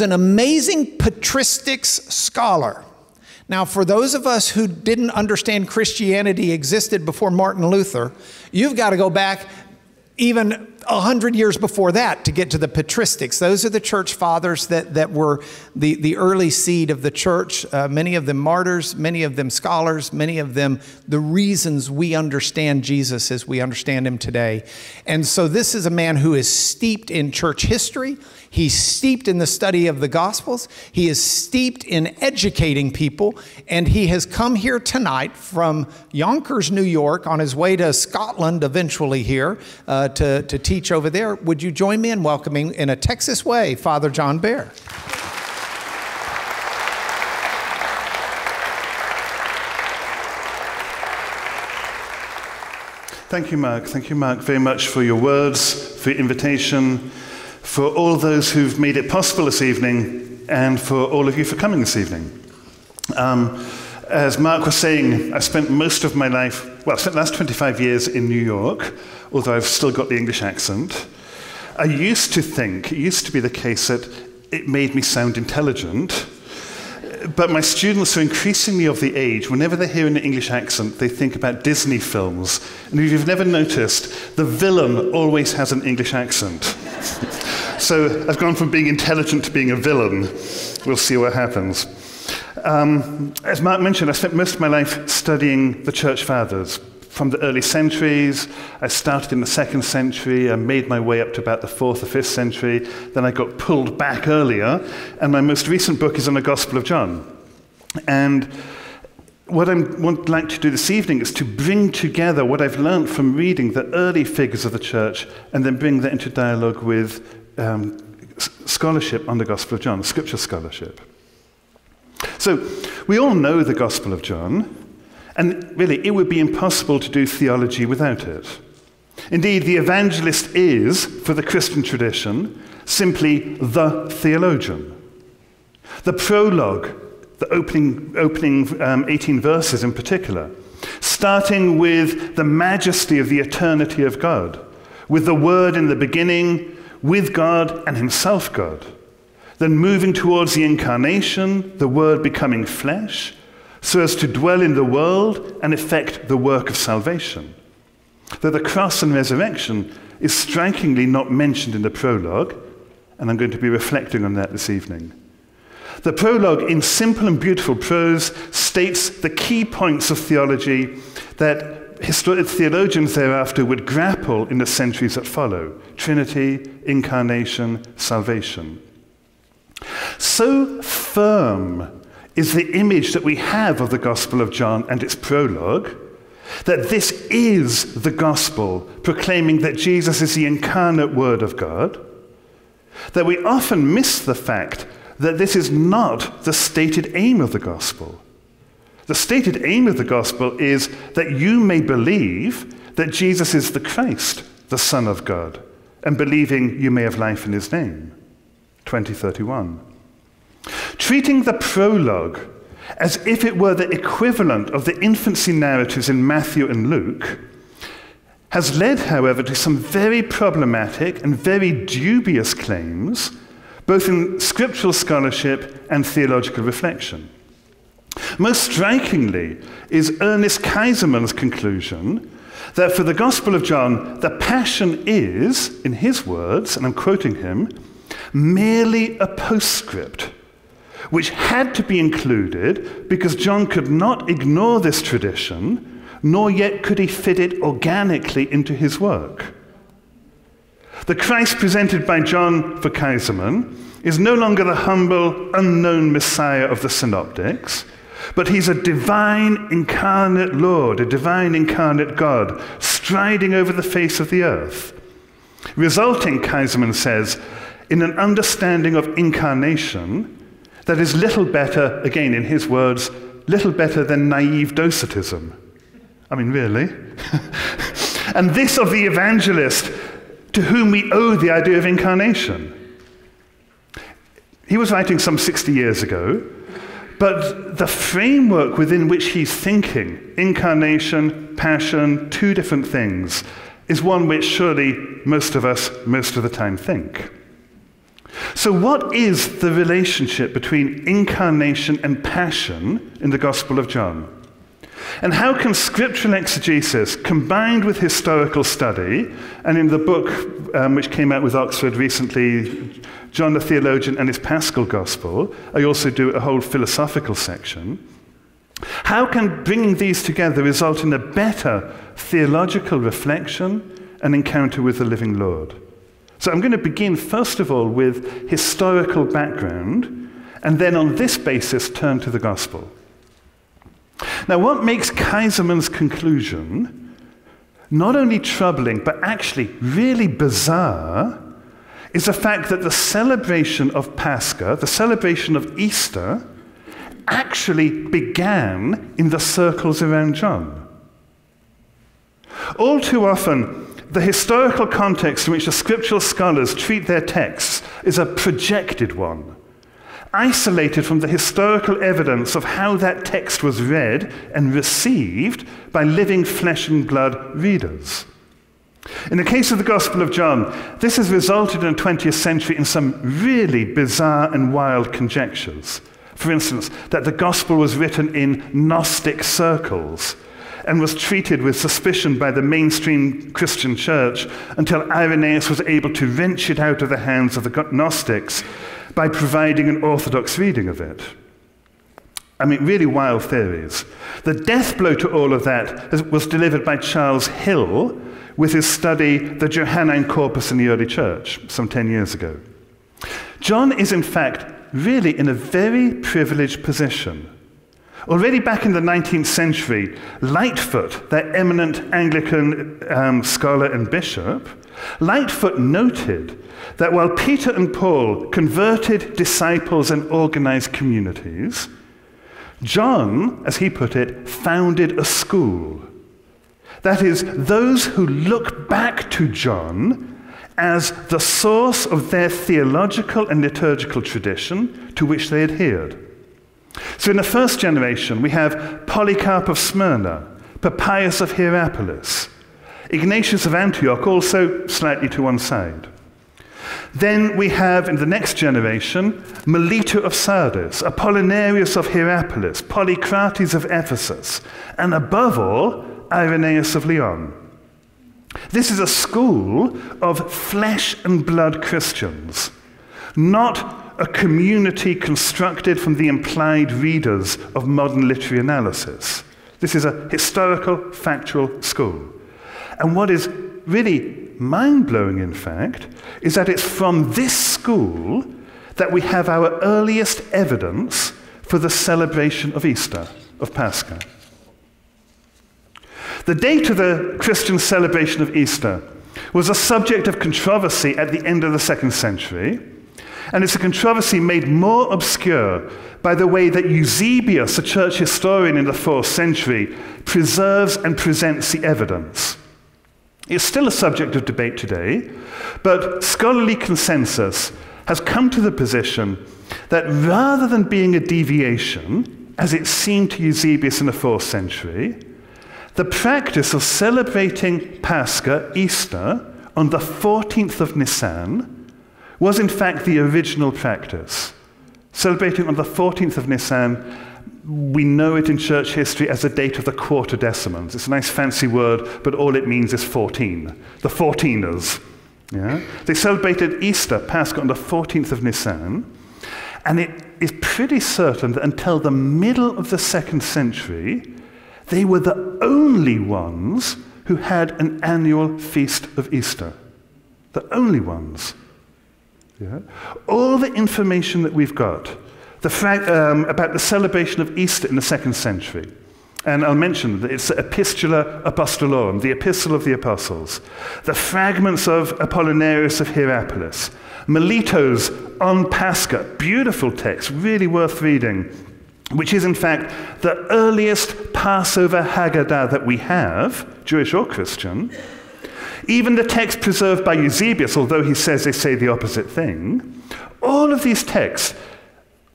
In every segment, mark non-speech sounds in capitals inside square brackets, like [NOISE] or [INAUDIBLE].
An amazing patristics scholar. Now, for those of us who didn't understand Christianity existed before Martin Luther, you've got to go back even a hundred years before that to get to the patristics. Those are the church fathers that, that were the, the early seed of the church. Uh, many of them martyrs, many of them scholars, many of them the reasons we understand Jesus as we understand him today. And so this is a man who is steeped in church history. He's steeped in the study of the Gospels. He is steeped in educating people. And he has come here tonight from Yonkers, New York, on his way to Scotland eventually here uh, to, to teach over there. Would you join me in welcoming, in a Texas way, Father John Behr? Thank you, Mark. Thank you, Mark, very much for your words, for your invitation for all those who've made it possible this evening, and for all of you for coming this evening. Um, as Mark was saying, I spent most of my life, well, I spent the last 25 years in New York, although I've still got the English accent. I used to think, it used to be the case that it made me sound intelligent, but my students are increasingly of the age, whenever they hear an English accent, they think about Disney films. And if you've never noticed, the villain always has an English accent. [LAUGHS] so I've gone from being intelligent to being a villain. We'll see what happens. Um, as Mark mentioned, I spent most of my life studying the church fathers. From the early centuries, I started in the second century, I made my way up to about the fourth or fifth century, then I got pulled back earlier, and my most recent book is on the Gospel of John. And what I would like to do this evening is to bring together what I've learned from reading the early figures of the church and then bring that into dialogue with um, scholarship on the Gospel of John, scripture scholarship. So, we all know the Gospel of John, and really, it would be impossible to do theology without it. Indeed, the evangelist is, for the Christian tradition, simply the theologian. The prologue, the opening, opening um, 18 verses in particular, starting with the majesty of the eternity of God, with the Word in the beginning, with God and Himself God. Then moving towards the incarnation, the Word becoming flesh, so as to dwell in the world and effect the work of salvation. Though the cross and resurrection is strikingly not mentioned in the prologue, and I'm going to be reflecting on that this evening. The prologue, in simple and beautiful prose, states the key points of theology that theologians thereafter would grapple in the centuries that follow Trinity, incarnation, salvation. So firm is the image that we have of the Gospel of John and its prologue that this is the gospel, proclaiming that Jesus is the incarnate Word of God, that we often miss the fact that this is not the stated aim of the gospel. The stated aim of the gospel is that you may believe that Jesus is the Christ, the Son of God, and believing you may have life in his name. 2031. Treating the prologue as if it were the equivalent of the infancy narratives in Matthew and Luke has led, however, to some very problematic and very dubious claims, both in scriptural scholarship and theological reflection. Most strikingly is Ernest Käsemann's conclusion that for the Gospel of John, the passion is, in his words, and I'm quoting him, merely a postscript, which had to be included because John could not ignore this tradition, nor yet could he fit it organically into his work. The Christ presented by John for Käsemann is no longer the humble, unknown Messiah of the Synoptics. But he's a divine incarnate Lord, a divine incarnate God, striding over the face of the earth. Resulting, Käsemann says, in an understanding of incarnation that is little better, again in his words, little better than naive docetism. I mean, really? [LAUGHS] and this of the evangelist to whom we owe the idea of incarnation. He was writing some 60 years ago, but the framework within which he's thinking, incarnation, passion, two different things, is one which surely most of us, most of the time, think. So, what is the relationship between incarnation and passion in the Gospel of John? And how can scriptural exegesis, combined with historical study, and in the book um, which came out with Oxford recently, John the Theologian and his Paschal Gospel, I also do a whole philosophical section. How can bringing these together result in a better theological reflection and encounter with the living Lord? So I'm going to begin, first of all, with historical background, and then on this basis turn to the gospel. Now, what makes Käsemann's conclusion not only troubling, but actually really bizarre, is the fact that the celebration of Pascha, the celebration of Easter, actually began in the circles around John. All too often, the historical context in which the scriptural scholars treat their texts is a projected one, isolated from the historical evidence of how that text was read and received by living flesh and blood readers. In the case of the Gospel of John, this has resulted in the 20th century in some really bizarre and wild conjectures. For instance, that the Gospel was written in Gnostic circles and was treated with suspicion by the mainstream Christian church until Irenaeus was able to wrench it out of the hands of the Gnostics by providing an orthodox reading of it. I mean, really wild theories. The death blow to all of that was delivered by Charles Hill with his study, The Johannine Corpus in the Early Church, some 10 years ago. John is, in fact, really in a very privileged position. Already back in the 19th century, Lightfoot, that eminent Anglican um, scholar and bishop, Lightfoot noted that while Peter and Paul converted disciples and organized communities, John, as he put it, founded a school. That is, those who look back to John as the source of their theological and liturgical tradition to which they adhered. So in the first generation, we have Polycarp of Smyrna, Papias of Hierapolis, Ignatius of Antioch, also slightly to one side. Then we have in the next generation Melito of Sardis, Apollinarius of Hierapolis, Polycrates of Ephesus, and above all, Irenaeus of Lyon. This is a school of flesh and blood Christians, not a community constructed from the implied readers of modern literary analysis. This is a historical, factual school. And what is really mind blowing, in fact, is that it's from this school that we have our earliest evidence for the celebration of Easter, of Pascha. The date of the Christian celebration of Easter was a subject of controversy at the end of the second century, and it's a controversy made more obscure by the way that Eusebius, a church historian in the fourth century, preserves and presents the evidence. It's still a subject of debate today, but scholarly consensus has come to the position that rather than being a deviation, as it seemed to Eusebius in the fourth century, the practice of celebrating Pascha, Easter, on the 14th of Nisan was in fact the original practice. Celebrating on the 14th of Nisan, we know it in church history as the date of the quartodecimans. It's a nice fancy word, but all it means is 14. The 14ers. Yeah? They celebrated Easter, Pascha, on the 14th of Nisan, and it is pretty certain that until the middle of the second century, they were the only ones who had an annual feast of Easter. The only ones. Yeah? All the information that we've got the fact, um, about the celebration of Easter in the second century, and I'll mention that it's the Epistula Apostolorum, the Epistle of the Apostles, the fragments of Apollinarius of Hierapolis, Melito's on Pascha, beautiful text, really worth reading which is in fact the earliest Passover Haggadah that we have, Jewish or Christian. Even the text preserved by Eusebius, although he says they say the opposite thing, all of these texts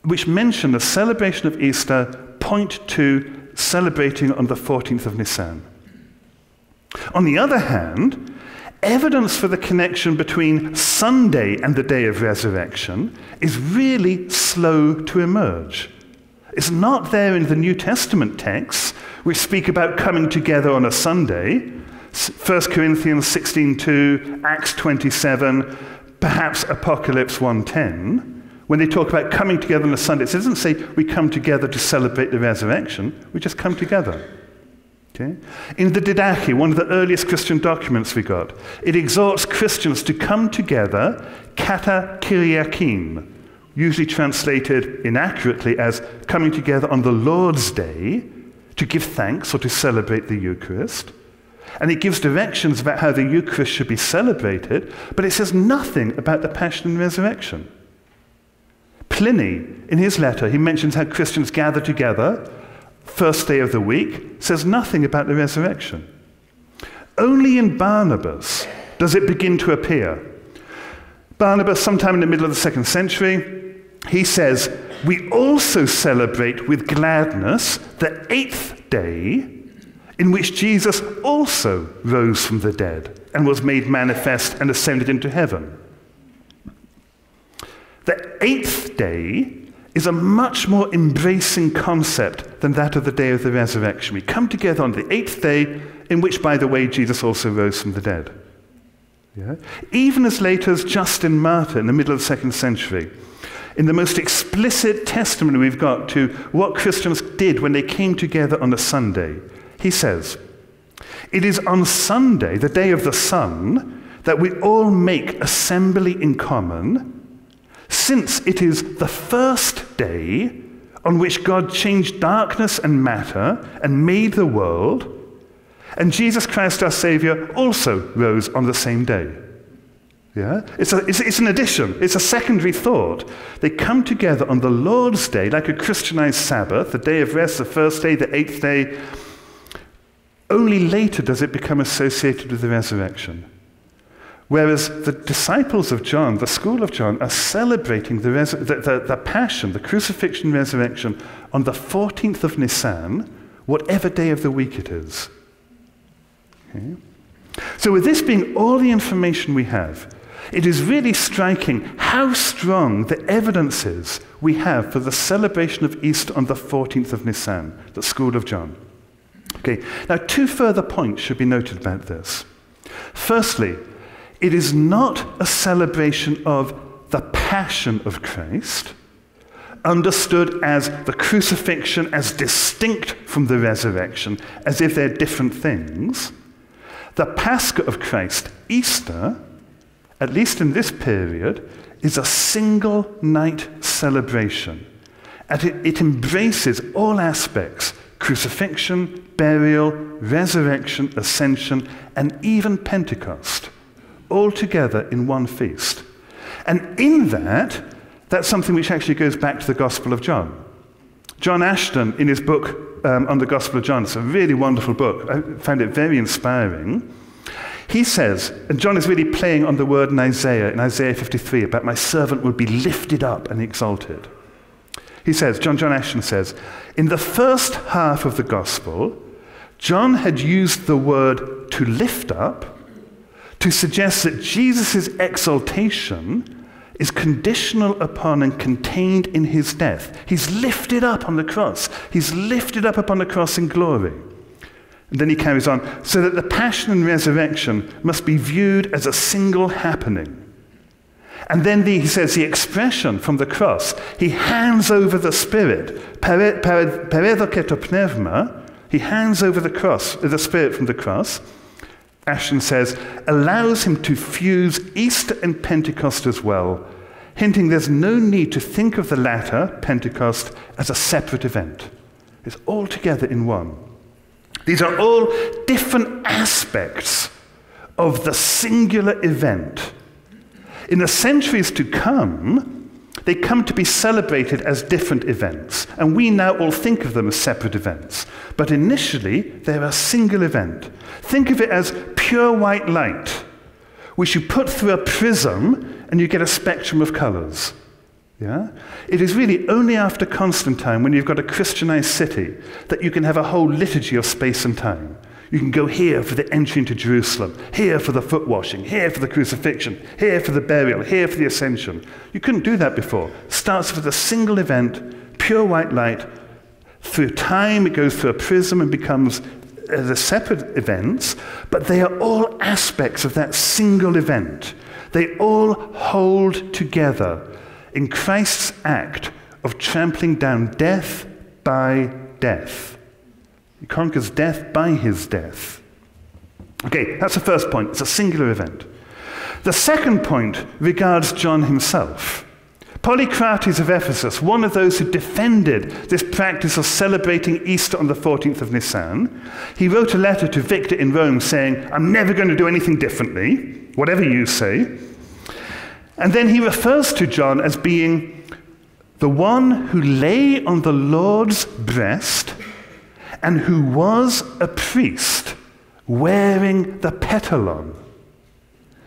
which mention the celebration of Easter point to celebrating on the 14th of Nisan. On the other hand, evidence for the connection between Sunday and the day of resurrection is really slow to emerge. It's not there in the New Testament texts, which speak about coming together on a Sunday. 1 Corinthians 16:2, Acts 27, perhaps Apocalypse 1:10. When they talk about coming together on a Sunday, it doesn't say we come together to celebrate the resurrection. We just come together. Okay? In the Didache, one of the earliest Christian documents we got, it exhorts Christians to come together, kata kyriakin, usually translated inaccurately as coming together on the Lord's Day to give thanks or to celebrate the Eucharist. And it gives directions about how the Eucharist should be celebrated, but it says nothing about the Passion and Resurrection. Pliny, in his letter, he mentions how Christians gather together first day of the week, says nothing about the resurrection. Only in Barnabas does it begin to appear. Barnabas, sometime in the middle of the second century, he says, We also celebrate with gladness the eighth day in which Jesus also rose from the dead and was made manifest and ascended into heaven. The eighth day is a much more embracing concept than that of the day of the resurrection. We come together on the eighth day, in which, by the way, Jesus also rose from the dead. Yeah? Even as late as Justin Martyr in the middle of the second century, in the most explicit testimony we've got to what Christians did when they came together on a Sunday, he says, It is on Sunday, the day of the sun, that we all make assembly in common since it is the first day on which God changed darkness and matter and made the world, and Jesus Christ our Savior also rose on the same day. Yeah? It's, a, it's, it's, an addition, it's a secondary thought. They come together on the Lord's day, like a Christianized Sabbath, the day of rest, the first day, the eighth day. Only later does it become associated with the resurrection. Whereas the disciples of John, the school of John, are celebrating the, the, the, the, passion, the crucifixion, resurrection on the 14th of Nisan, whatever day of the week it is. Okay? So, with this being all the information we have, it is really striking how strong the evidence is we have for the celebration of Easter on the 14th of Nisan, the school of John. Okay, now two further points should be noted about this. Firstly, it is not a celebration of the passion of Christ, understood as the crucifixion as distinct from the resurrection, as if they're different things. The Pascha of Christ, Easter, at least in this period, is a single night celebration. And it, it embraces all aspects crucifixion, burial, resurrection, ascension, and even Pentecost all together in one feast. And in that, that's something which actually goes back to the Gospel of John. John Ashton, in his book um, on the Gospel of John, it's a really wonderful book. I found it very inspiring. He says, and John is really playing on the word in Isaiah, in Isaiah 53, about my servant will be lifted up and exalted. He says, John John Ashton says, in the first half of the gospel, John had used the word to lift up to suggest that Jesus' exaltation is conditional upon and contained in his death. He's lifted up on the cross. He's lifted up upon the cross in glory. And then he carries on, so that the passion and resurrection must be viewed as a single happening. And then the, he says the expression from the cross, he hands over the Spirit, peredoketopneuma, he hands over the cross, the Spirit from the cross, Ashton says, allows him to fuse Easter and Pentecost as well, hinting there's no need to think of the latter, Pentecost, as a separate event. It's all together in one. These are all different aspects of the singular event. In the centuries to come, they come to be celebrated as different events, and we now all think of them as separate events. But initially, they're a single event. Think of it as pure white light, which you put through a prism and you get a spectrum of colors. Yeah? It is really only after Constantine, when you've got a Christianized city, that you can have a whole liturgy of space and time. You can go here for the entry into Jerusalem, here for the foot washing, here for the crucifixion, here for the burial, here for the ascension. You couldn't do that before. Starts with a single event, pure white light. Through time, it goes through a prism and becomes uh, the separate events, but they are all aspects of that single event. They all hold together in Christ's act of trampling down death by death. He conquers death by his death. Okay, that's the first point. It's a singular event. The second point regards John himself. Polycrates of Ephesus, one of those who defended this practice of celebrating Easter on the 14th of Nisan, he wrote a letter to Victor in Rome saying, I'm never going to do anything differently, whatever you say. And then he refers to John as being the one who lay on the Lord's breast and who was a priest wearing the petalon.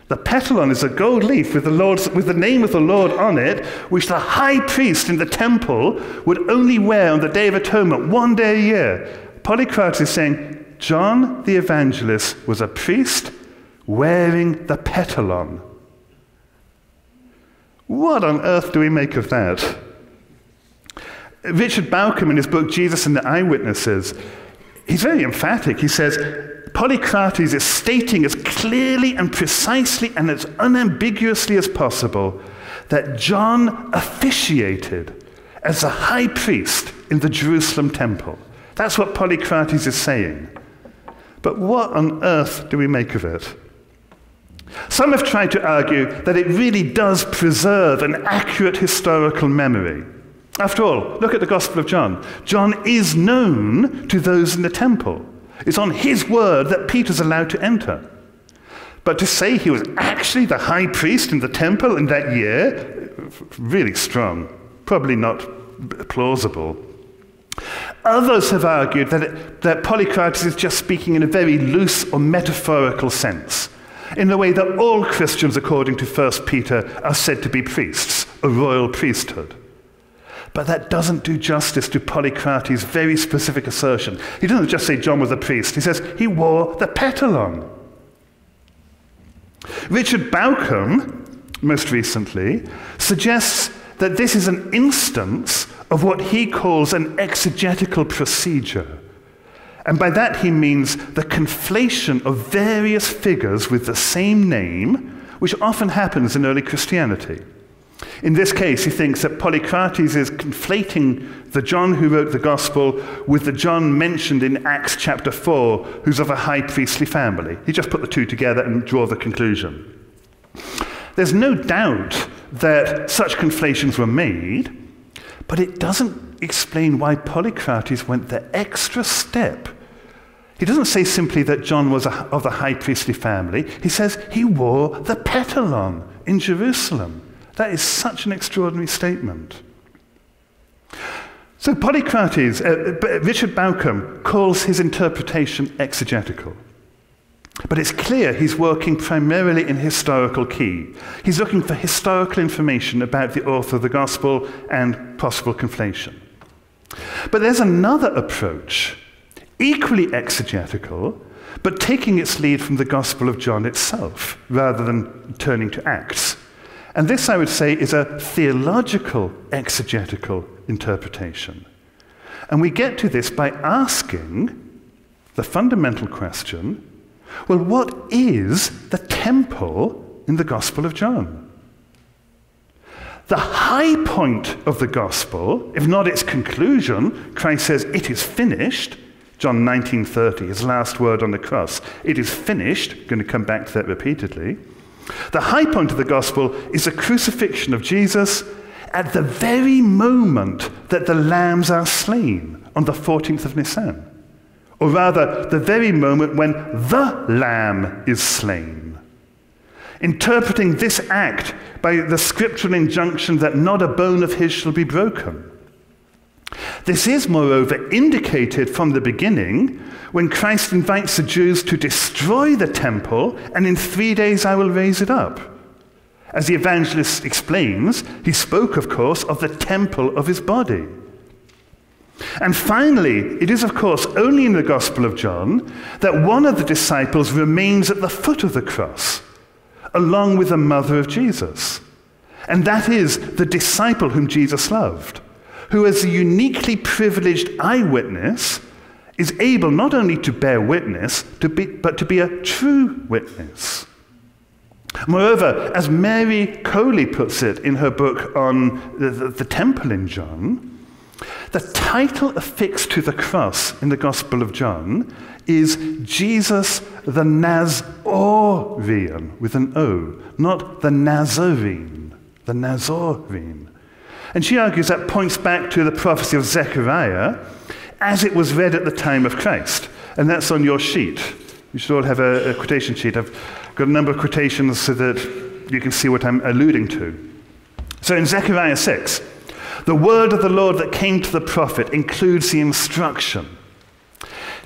The petalon is a gold leaf with the, Lord's, with the name of the Lord on it, which the high priest in the temple would only wear on the Day of Atonement, one day a year. Polycrates is saying John the Evangelist was a priest wearing the petalon. What on earth do we make of that? Richard Bauckham, in his book Jesus and the Eyewitnesses, he's very emphatic. He says, Polycrates is stating as clearly and precisely and as unambiguously as possible that John officiated as a high priest in the Jerusalem temple. That's what Polycrates is saying. But what on earth do we make of it? Some have tried to argue that it really does preserve an accurate historical memory. After all, look at the Gospel of John. John is known to those in the temple. It's on his word that Peter's allowed to enter. But to say he was actually the high priest in the temple in that year, really strong. Probably not plausible. Others have argued that, it, that Polycrates is just speaking in a very loose or metaphorical sense, in the way that all Christians, according to 1 Peter, are said to be priests, a royal priesthood. But that doesn't do justice to Polycrates' very specific assertion. He doesn't just say John was a priest, he says he wore the petalon. Richard Bauckham, most recently, suggests that this is an instance of what he calls an exegetical procedure. And by that he means the conflation of various figures with the same name, which often happens in early Christianity. In this case, he thinks that Polycrates is conflating the John who wrote the Gospel with the John mentioned in Acts chapter 4, who's of a high priestly family. He just put the two together and draw the conclusion. There's no doubt that such conflations were made, but it doesn't explain why Polycrates went the extra step. He doesn't say simply that John was of the high priestly family, he says he wore the petalon in Jerusalem. That is such an extraordinary statement. So Polycrates, uh, Richard Bauckham, calls his interpretation exegetical. But it's clear he's working primarily in historical key. He's looking for historical information about the author of the gospel and possible conflation. But there's another approach, equally exegetical, but taking its lead from the Gospel of John itself, rather than turning to Acts. And this, I would say, is a theological exegetical interpretation. And we get to this by asking the fundamental question well, what is the temple in the Gospel of John? The high point of the gospel, if not its conclusion, Christ says, It is finished. John 19:30, his last word on the cross. It is finished. Going to come back to that repeatedly. The high point of the gospel is the crucifixion of Jesus at the very moment that the lambs are slain on the 14th of Nisan. Or rather, the very moment when the lamb is slain. Interpreting this act by the scriptural injunction that not a bone of his shall be broken. This is, moreover, indicated from the beginning when Christ invites the Jews to destroy the temple, and in three days I will raise it up. As the evangelist explains, he spoke, of course, of the temple of his body. And finally, it is, of course, only in the Gospel of John that one of the disciples remains at the foot of the cross, along with the mother of Jesus. And that is the disciple whom Jesus loved, who, as a uniquely privileged eyewitness, is able not only to bear witness, to be, but to be a true witness. Moreover, as Mary Coloe puts it in her book on the, the, the temple in John, the title affixed to the cross in the Gospel of John is Jesus the Nazorian with an O, not the Nazarene, the Nazorene. And she argues that points back to the prophecy of Zechariah as it was read at the time of Christ. And that's on your sheet. You should all have a, a quotation sheet. I've got a number of quotations so that you can see what I'm alluding to. So in Zechariah 6, the word of the Lord that came to the prophet includes the instruction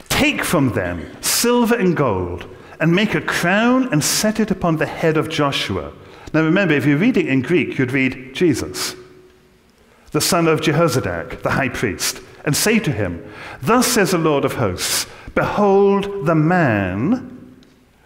Take from them silver and gold, and make a crown and set it upon the head of Joshua. Now remember, if you're reading in Greek, you'd read Jesus, the son of Jehozadak, the high priest, and say to him, Thus says the Lord of hosts, Behold the man.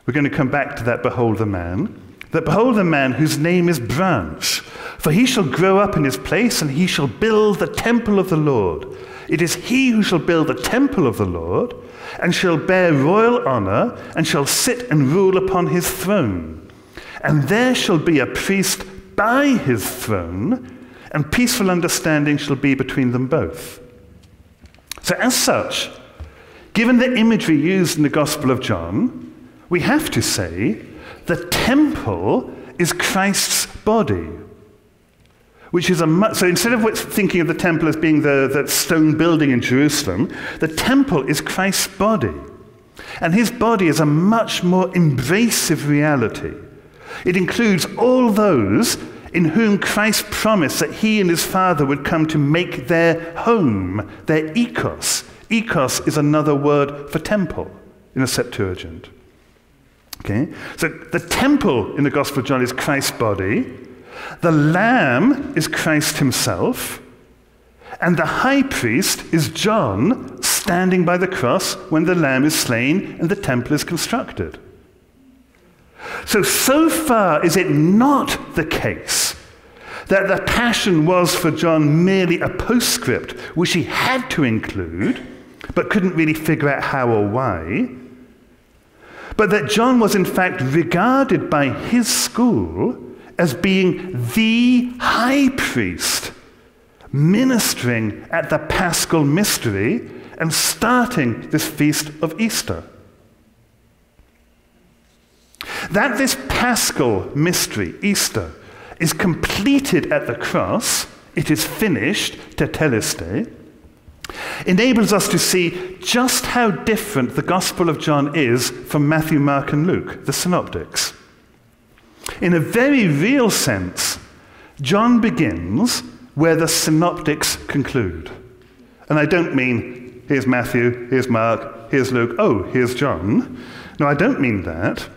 We're going to come back to that, behold the man. That behold the man whose name is Branch. For he shall grow up in his place, and he shall build the temple of the Lord. It is he who shall build the temple of the Lord, and shall bear royal honor, and shall sit and rule upon his throne. And there shall be a priest by his throne, and peaceful understanding shall be between them both. So, as such, given the imagery used in the Gospel of John, we have to say the temple is Christ's body. Which is a so instead of thinking of the temple as being the, the stone building in Jerusalem, the temple is Christ's body. And his body is a much more embracive reality. It includes all those in whom Christ promised that he and his Father would come to make their home, their oikos. Oikos is another word for temple in the Septuagint. Okay? So the temple in the Gospel of John is Christ's body, the lamb is Christ himself, and the high priest is John standing by the cross when the lamb is slain and the temple is constructed. So, so far is it not the case that the passion was for John merely a postscript which he had to include, but couldn't really figure out how or why but that John was in fact regarded by his school as being the high priest, ministering at the paschal mystery and starting this feast of Easter. That this paschal mystery, Easter, is completed at the cross, it is finished, tetelestai, enables us to see just how different the Gospel of John is from Matthew, Mark, and Luke, the synoptics. In a very real sense, John begins where the synoptics conclude. And I don't mean, here's Matthew, here's Mark, here's Luke, oh, here's John. No, I don't mean that.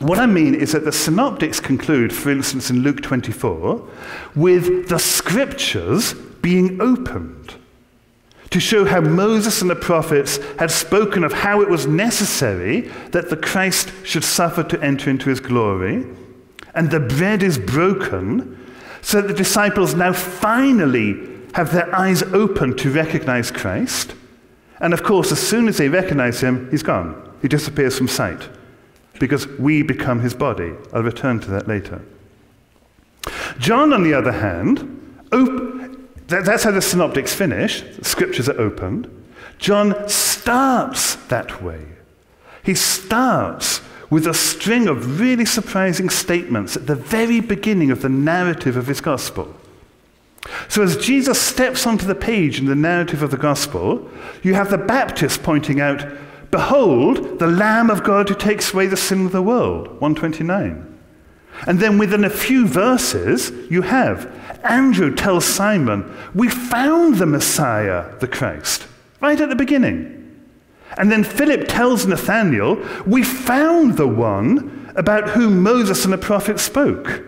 What I mean is that the synoptics conclude, for instance, in Luke 24, with the scriptures being opened to show how Moses and the prophets had spoken of how it was necessary that the Christ should suffer to enter into his glory, and the bread is broken, so that the disciples now finally have their eyes open to recognize Christ. And of course, as soon as they recognize him, he's gone. He disappears from sight because we become his body. I'll return to that later. John, on the other hand, op- that's how the synoptics finish. The scriptures are opened. John starts that way. He starts with a string of really surprising statements at the very beginning of the narrative of his gospel. So, as Jesus steps onto the page in the narrative of the gospel, you have the Baptist pointing out, Behold, the Lamb of God who takes away the sin of the world. 129. And then within a few verses, you have Andrew tells Simon, We found the Messiah, the Christ, right at the beginning. And then Philip tells Nathanael, We found the one about whom Moses and the prophets spoke.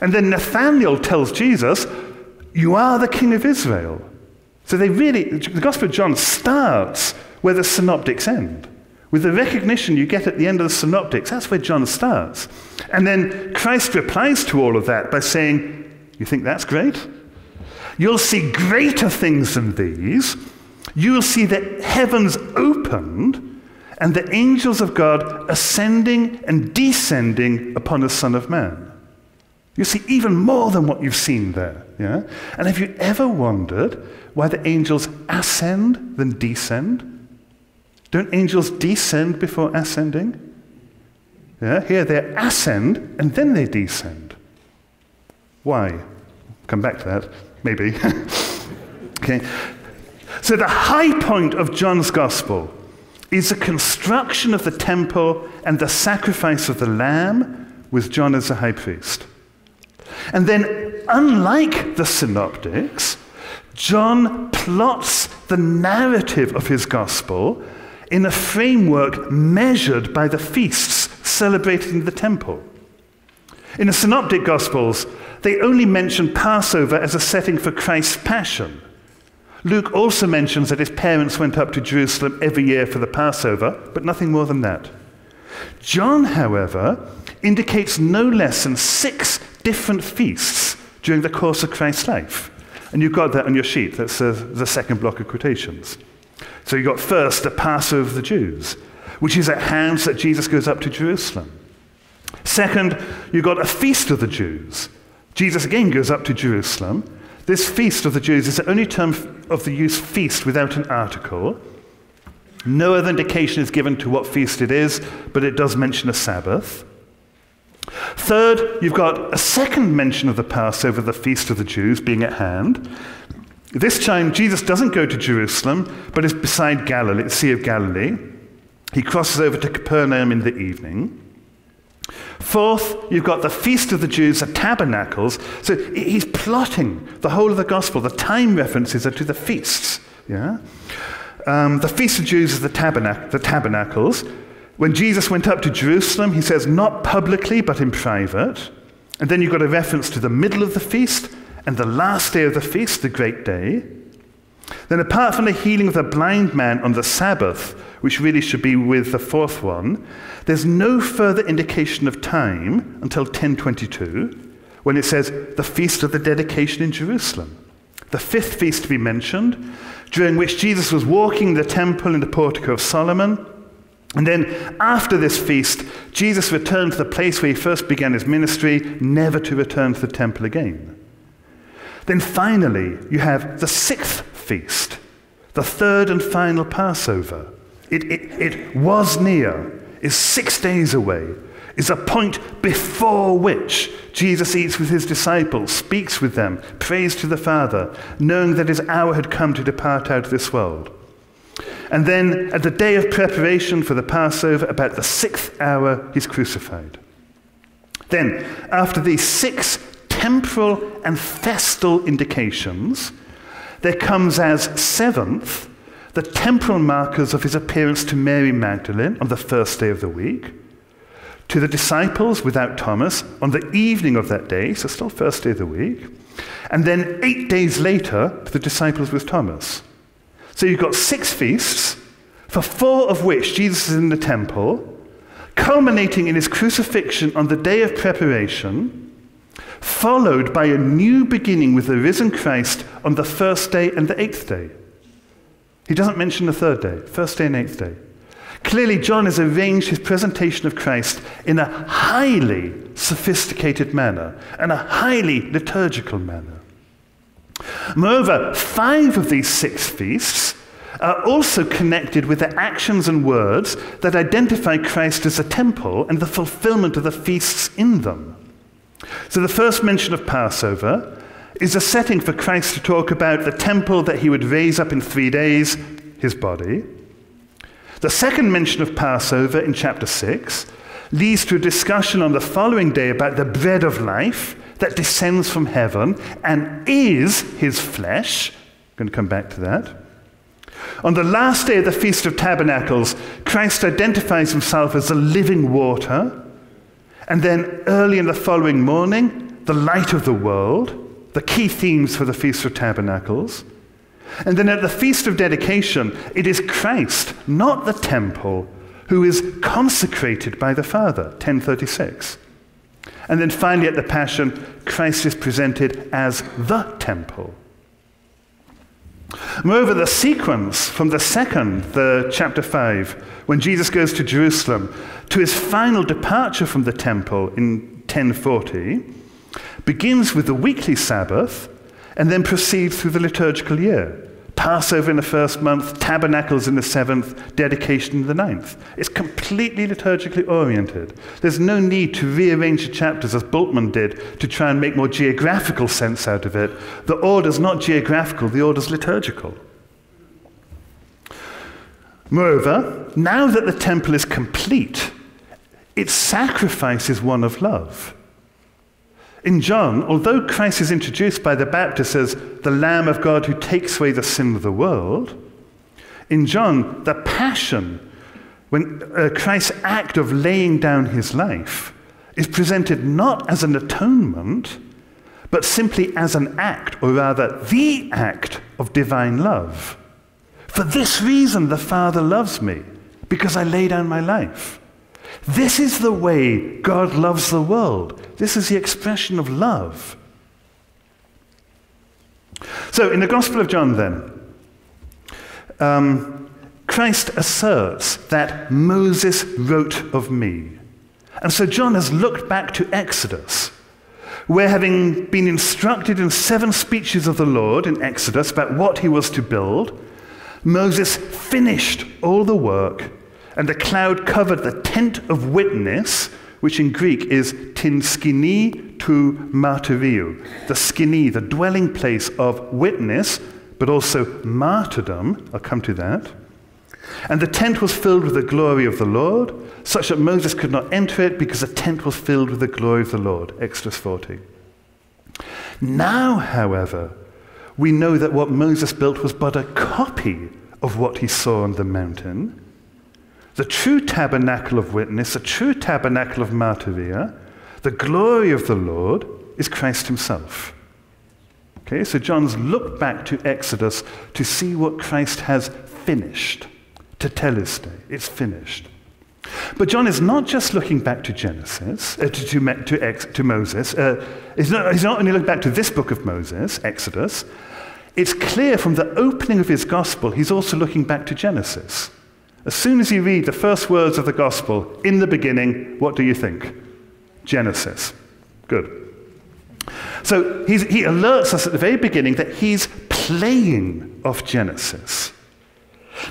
And then Nathanael tells Jesus, You are the King of Israel. So they really, the Gospel of John starts where the synoptics end. With the recognition you get at the end of the synoptics, that's where John starts. And then Christ replies to all of that by saying, You think that's great? You'll see greater things than these. You'll see the heavens opened and the angels of God ascending and descending upon the Son of Man. You see even more than what you've seen there. Yeah? And have you ever wondered why the angels ascend than descend? Don't angels descend before ascending? Yeah, here they ascend and then they descend. Why? Come back to that, maybe. [LAUGHS] okay. So the high point of John's gospel is the construction of the temple and the sacrifice of the lamb with John as the high priest. And then, unlike the synoptics, John plots the narrative of his gospel in a framework measured by the feasts celebrated in the temple. In the Synoptic Gospels, they only mention Passover as a setting for Christ's passion. Luke also mentions that his parents went up to Jerusalem every year for the Passover, but nothing more than that. John, however, indicates no less than six different feasts during the course of Christ's life. And you've got that on your sheet. That's the second block of quotations. So you've got first the Passover of the Jews, which is at hand that Jesus goes up to Jerusalem. Second, you've got a feast of the Jews. Jesus again goes up to Jerusalem. This feast of the Jews is the only term of the use feast without an article. No other indication is given to what feast it is, but it does mention a Sabbath. Third, you've got a second mention of the Passover, the feast of the Jews, being at hand. This time, Jesus doesn't go to Jerusalem, but is beside Galilee, the Sea of Galilee. He crosses over to Capernaum in the evening. Fourth, you've got the Feast of the Jews, the tabernacles. So he's plotting the whole of the gospel. The time references are to the feasts. Yeah? Um, the Feast of Jews is the, tabernac- the tabernacles. When Jesus went up to Jerusalem, he says, not publicly, but in private. And then you've got a reference to the middle of the feast and the last day of the feast, the great day, then apart from the healing of the blind man on the Sabbath, which really should be with the fourth one, there's no further indication of time until 1022, when it says the feast of the dedication in Jerusalem. The fifth feast to be mentioned, during which Jesus was walking the temple in the portico of Solomon. And then after this feast, Jesus returned to the place where he first began his ministry, never to return to the temple again. Then finally, you have the sixth feast, the third and final Passover. It, it, it was near, is six days away, is a point before which Jesus eats with his disciples, speaks with them, prays to the Father, knowing that his hour had come to depart out of this world. And then at the day of preparation for the Passover, about the sixth hour, he's crucified. Then, after these six temporal and festal indications, there comes as seventh the temporal markers of his appearance to Mary Magdalene on the first day of the week, to the disciples without Thomas on the evening of that day, so still first day of the week, and then eight days later to the disciples with Thomas. So you've got six feasts, for four of which Jesus is in the temple, culminating in his crucifixion on the day of preparation followed by a new beginning with the risen Christ on the first day and the eighth day. He doesn't mention the third day, first day and eighth day. Clearly, John has arranged his presentation of Christ in a highly sophisticated manner and a highly liturgical manner. Moreover, five of these six feasts are also connected with the actions and words that identify Christ as a temple and the fulfillment of the feasts in them. So the first mention of Passover is a setting for Christ to talk about the temple that he would raise up in three days, his body. The second mention of Passover in chapter 6 leads to a discussion on the following day about the bread of life that descends from heaven and is his flesh. I'm going to come back to that. On the last day of the Feast of Tabernacles, Christ identifies himself as the living water. And then early in the following morning, the light of the world, the key themes for the Feast of Tabernacles. And then at the Feast of Dedication, it is Christ, not the temple, who is consecrated by the Father, 1036. And then finally at the Passion, Christ is presented as the temple. Moreover, the sequence from the second, the chapter 5, when Jesus goes to Jerusalem, to his final departure from the temple in 1040, begins with the weekly Sabbath and then proceeds through the liturgical year. Passover in the first month, tabernacles in the seventh, dedication in the ninth. It's completely liturgically oriented. There's no need to rearrange the chapters as Bultmann did to try and make more geographical sense out of it. The order's not geographical, the order's liturgical. Moreover, now that the temple is complete, its sacrifice is one of love. In John, although Christ is introduced by the Baptist as the Lamb of God who takes away the sin of the world, in John, the passion, when uh, Christ's act of laying down his life, is presented not as an atonement, but simply as an act, or rather, the act of divine love. For this reason, the Father loves me, because I lay down my life. This is the way God loves the world. This is the expression of love. So, in the Gospel of John, then, um, Christ asserts that Moses wrote of me. And so John has looked back to Exodus, where having been instructed in seven speeches of the Lord in Exodus about what he was to build, Moses finished all the work and the cloud covered the tent of witness, which in Greek is tin skini tu martyriou, the skini, the dwelling place of witness, but also martyrdom. I'll come to that. And the tent was filled with the glory of the Lord, such that Moses could not enter it because the tent was filled with the glory of the Lord. Exodus 40. Now, however, we know that what Moses built was but a copy of what he saw on the mountain. The true tabernacle of witness, the true tabernacle of martyria, the glory of the Lord is Christ himself. Okay, so John's looked back to Exodus to see what Christ has finished, to tell his day. It's finished. But John is not just looking back to Genesis, uh, to, to, to, ex, to, Moses. Uh, he's, not, he's not only looking back to this book of Moses, Exodus. It's clear from the opening of his gospel, he's also looking back to Genesis. As soon as you read the first words of the gospel, in the beginning, what do you think? Genesis. Good. So he alerts us at the very beginning that he's playing off Genesis.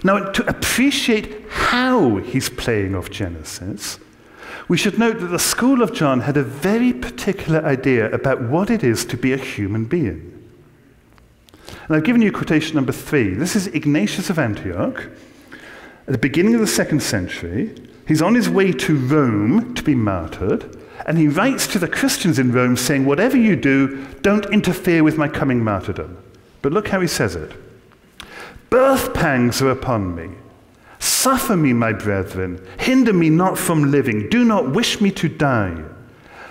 Now, to appreciate how he's playing off Genesis, we should note that the School of John had a very particular idea about what it is to be a human being. And I've given you quotation number three. This is Ignatius of Antioch, at the beginning of the second century, he's on his way to Rome to be martyred, and he writes to the Christians in Rome saying, Whatever you do, don't interfere with my coming martyrdom. But look how he says it Birth pangs are upon me. Suffer me, my brethren. Hinder me not from living. Do not wish me to die.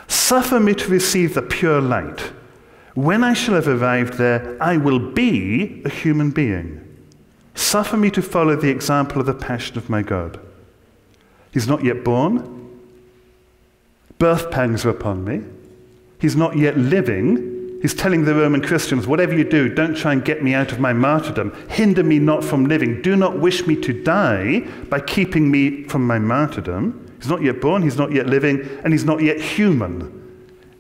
Suffer me to receive the pure light. When I shall have arrived there, I will be a human being. Suffer me to follow the example of the passion of my God. He's not yet born. Birth pangs are upon me. He's not yet living. He's telling the Roman Christians, whatever you do, don't try and get me out of my martyrdom. Hinder me not from living. Do not wish me to die by keeping me from my martyrdom. He's not yet born, he's not yet living, and he's not yet human.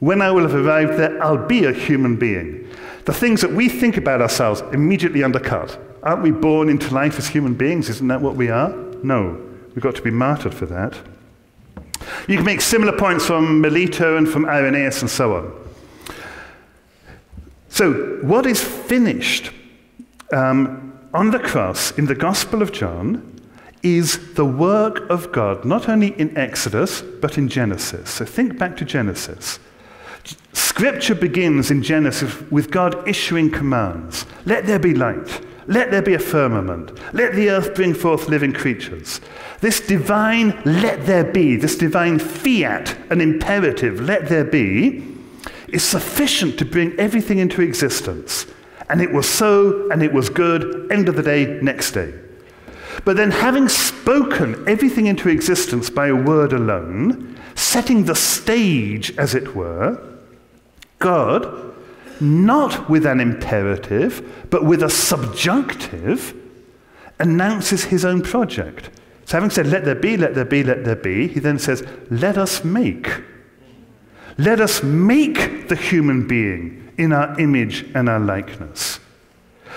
When I will have arrived there, I'll be a human being. The things that we think about ourselves immediately undercut. Aren't we born into life as human beings? Isn't that what we are? No. We've got to be martyred for that. You can make similar points from Melito and from Irenaeus and so on. So, what is finished um, on the cross in the Gospel of John is the work of God, not only in Exodus, but in Genesis. So, think back to Genesis. Scripture begins in Genesis with God issuing commands let there be light. Let there be a firmament. Let the earth bring forth living creatures. This divine let there be, this divine fiat, an imperative, let there be, is sufficient to bring everything into existence. And it was so, and it was good, end of the day, next day. But then, having spoken everything into existence by a word alone, setting the stage, as it were, God, not with an imperative, but with a subjunctive, announces his own project. So, having said, let there be, let there be, let there be, he then says, let us make. Let us make the human being in our image and our likeness.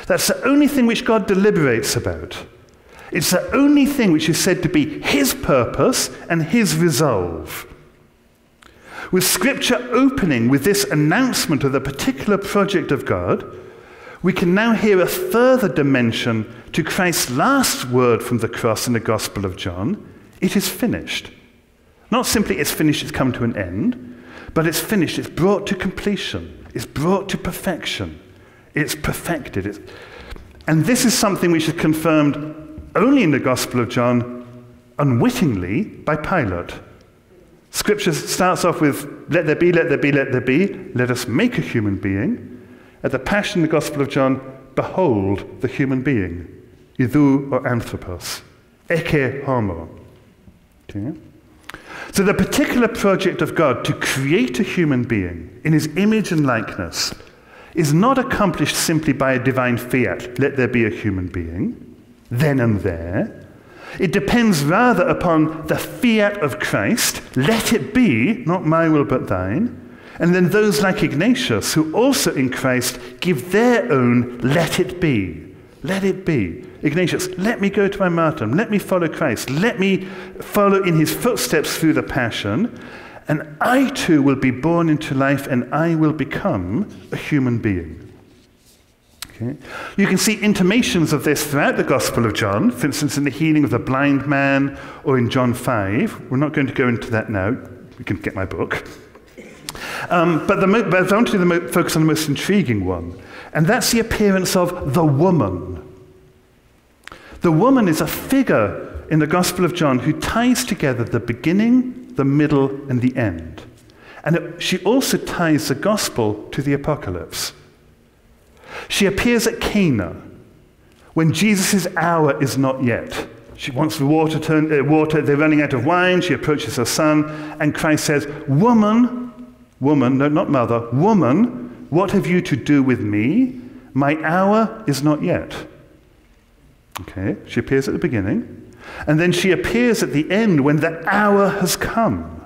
That's the only thing which God deliberates about. It's the only thing which is said to be his purpose and his resolve. With Scripture opening with this announcement of the particular project of God, we can now hear a further dimension to Christ's last word from the cross in the Gospel of John it is finished. Not simply it's finished, it's come to an end, but it's finished, it's brought to completion, it's brought to perfection, it's perfected. It's... And this is something which is confirmed only in the Gospel of John, unwittingly, by Pilate. Scripture starts off with, let there be, let there be, let there be, let us make a human being. At the Passion, the Gospel of John, behold the human being, Idu or anthropos, ecce homo. Okay? So the particular project of God to create a human being in his image and likeness is not accomplished simply by a divine fiat, let there be a human being, then and there. It depends rather upon the fiat of Christ, let it be, not my will but thine, and then those like Ignatius, who also in Christ give their own let it be. Let it be. Ignatius, let me go to my martyrdom. Let me follow Christ. Let me follow in his footsteps through the passion. And I too will be born into life and I will become a human being. Okay? You can see intimations of this throughout the Gospel of John, for instance, in the healing of the blind man or in John 5. We're not going to go into that now. You can get my book. Um, but, the, but I want to focus on the most intriguing one, and that's the appearance of the woman. The woman is a figure in the Gospel of John who ties together the beginning, the middle, and the end. And it, she also ties the Gospel to the Apocalypse. She appears at Cana when Jesus' hour is not yet. She wants the water, turn, uh, water, they're running out of wine. She approaches her son, and Christ says, Woman, Woman, no, not mother, woman, what have you to do with me? My hour is not yet. Okay, she appears at the beginning, and then she appears at the end when the hour has come.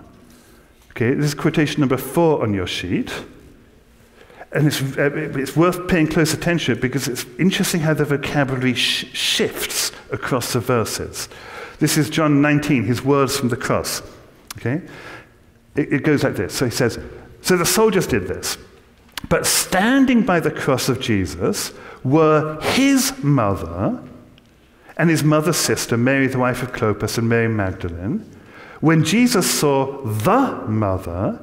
Okay, this is quotation number four on your sheet. And it's, uh, it's worth paying close attention because it's interesting how the vocabulary sh- shifts across the verses. This is John 19, his words from the cross. Okay? It, it goes like this. So he says, so the soldiers did this. But standing by the cross of Jesus were his mother and his mother's sister, Mary, the wife of Clopas, and Mary Magdalene. When Jesus saw the mother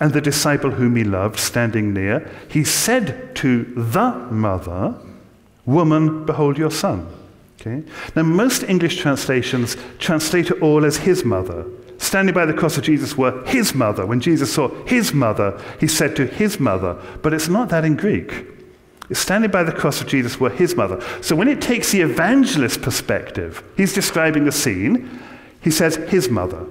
and the disciple whom he loved standing near, he said to the mother, Woman, behold your son. Okay? Now, most English translations translate it all as his mother. Standing by the cross of Jesus were his mother. When Jesus saw his mother, he said to his mother, but it's not that in Greek. Standing by the cross of Jesus were his mother. So when it takes the evangelist perspective, he's describing the scene, he says his mother.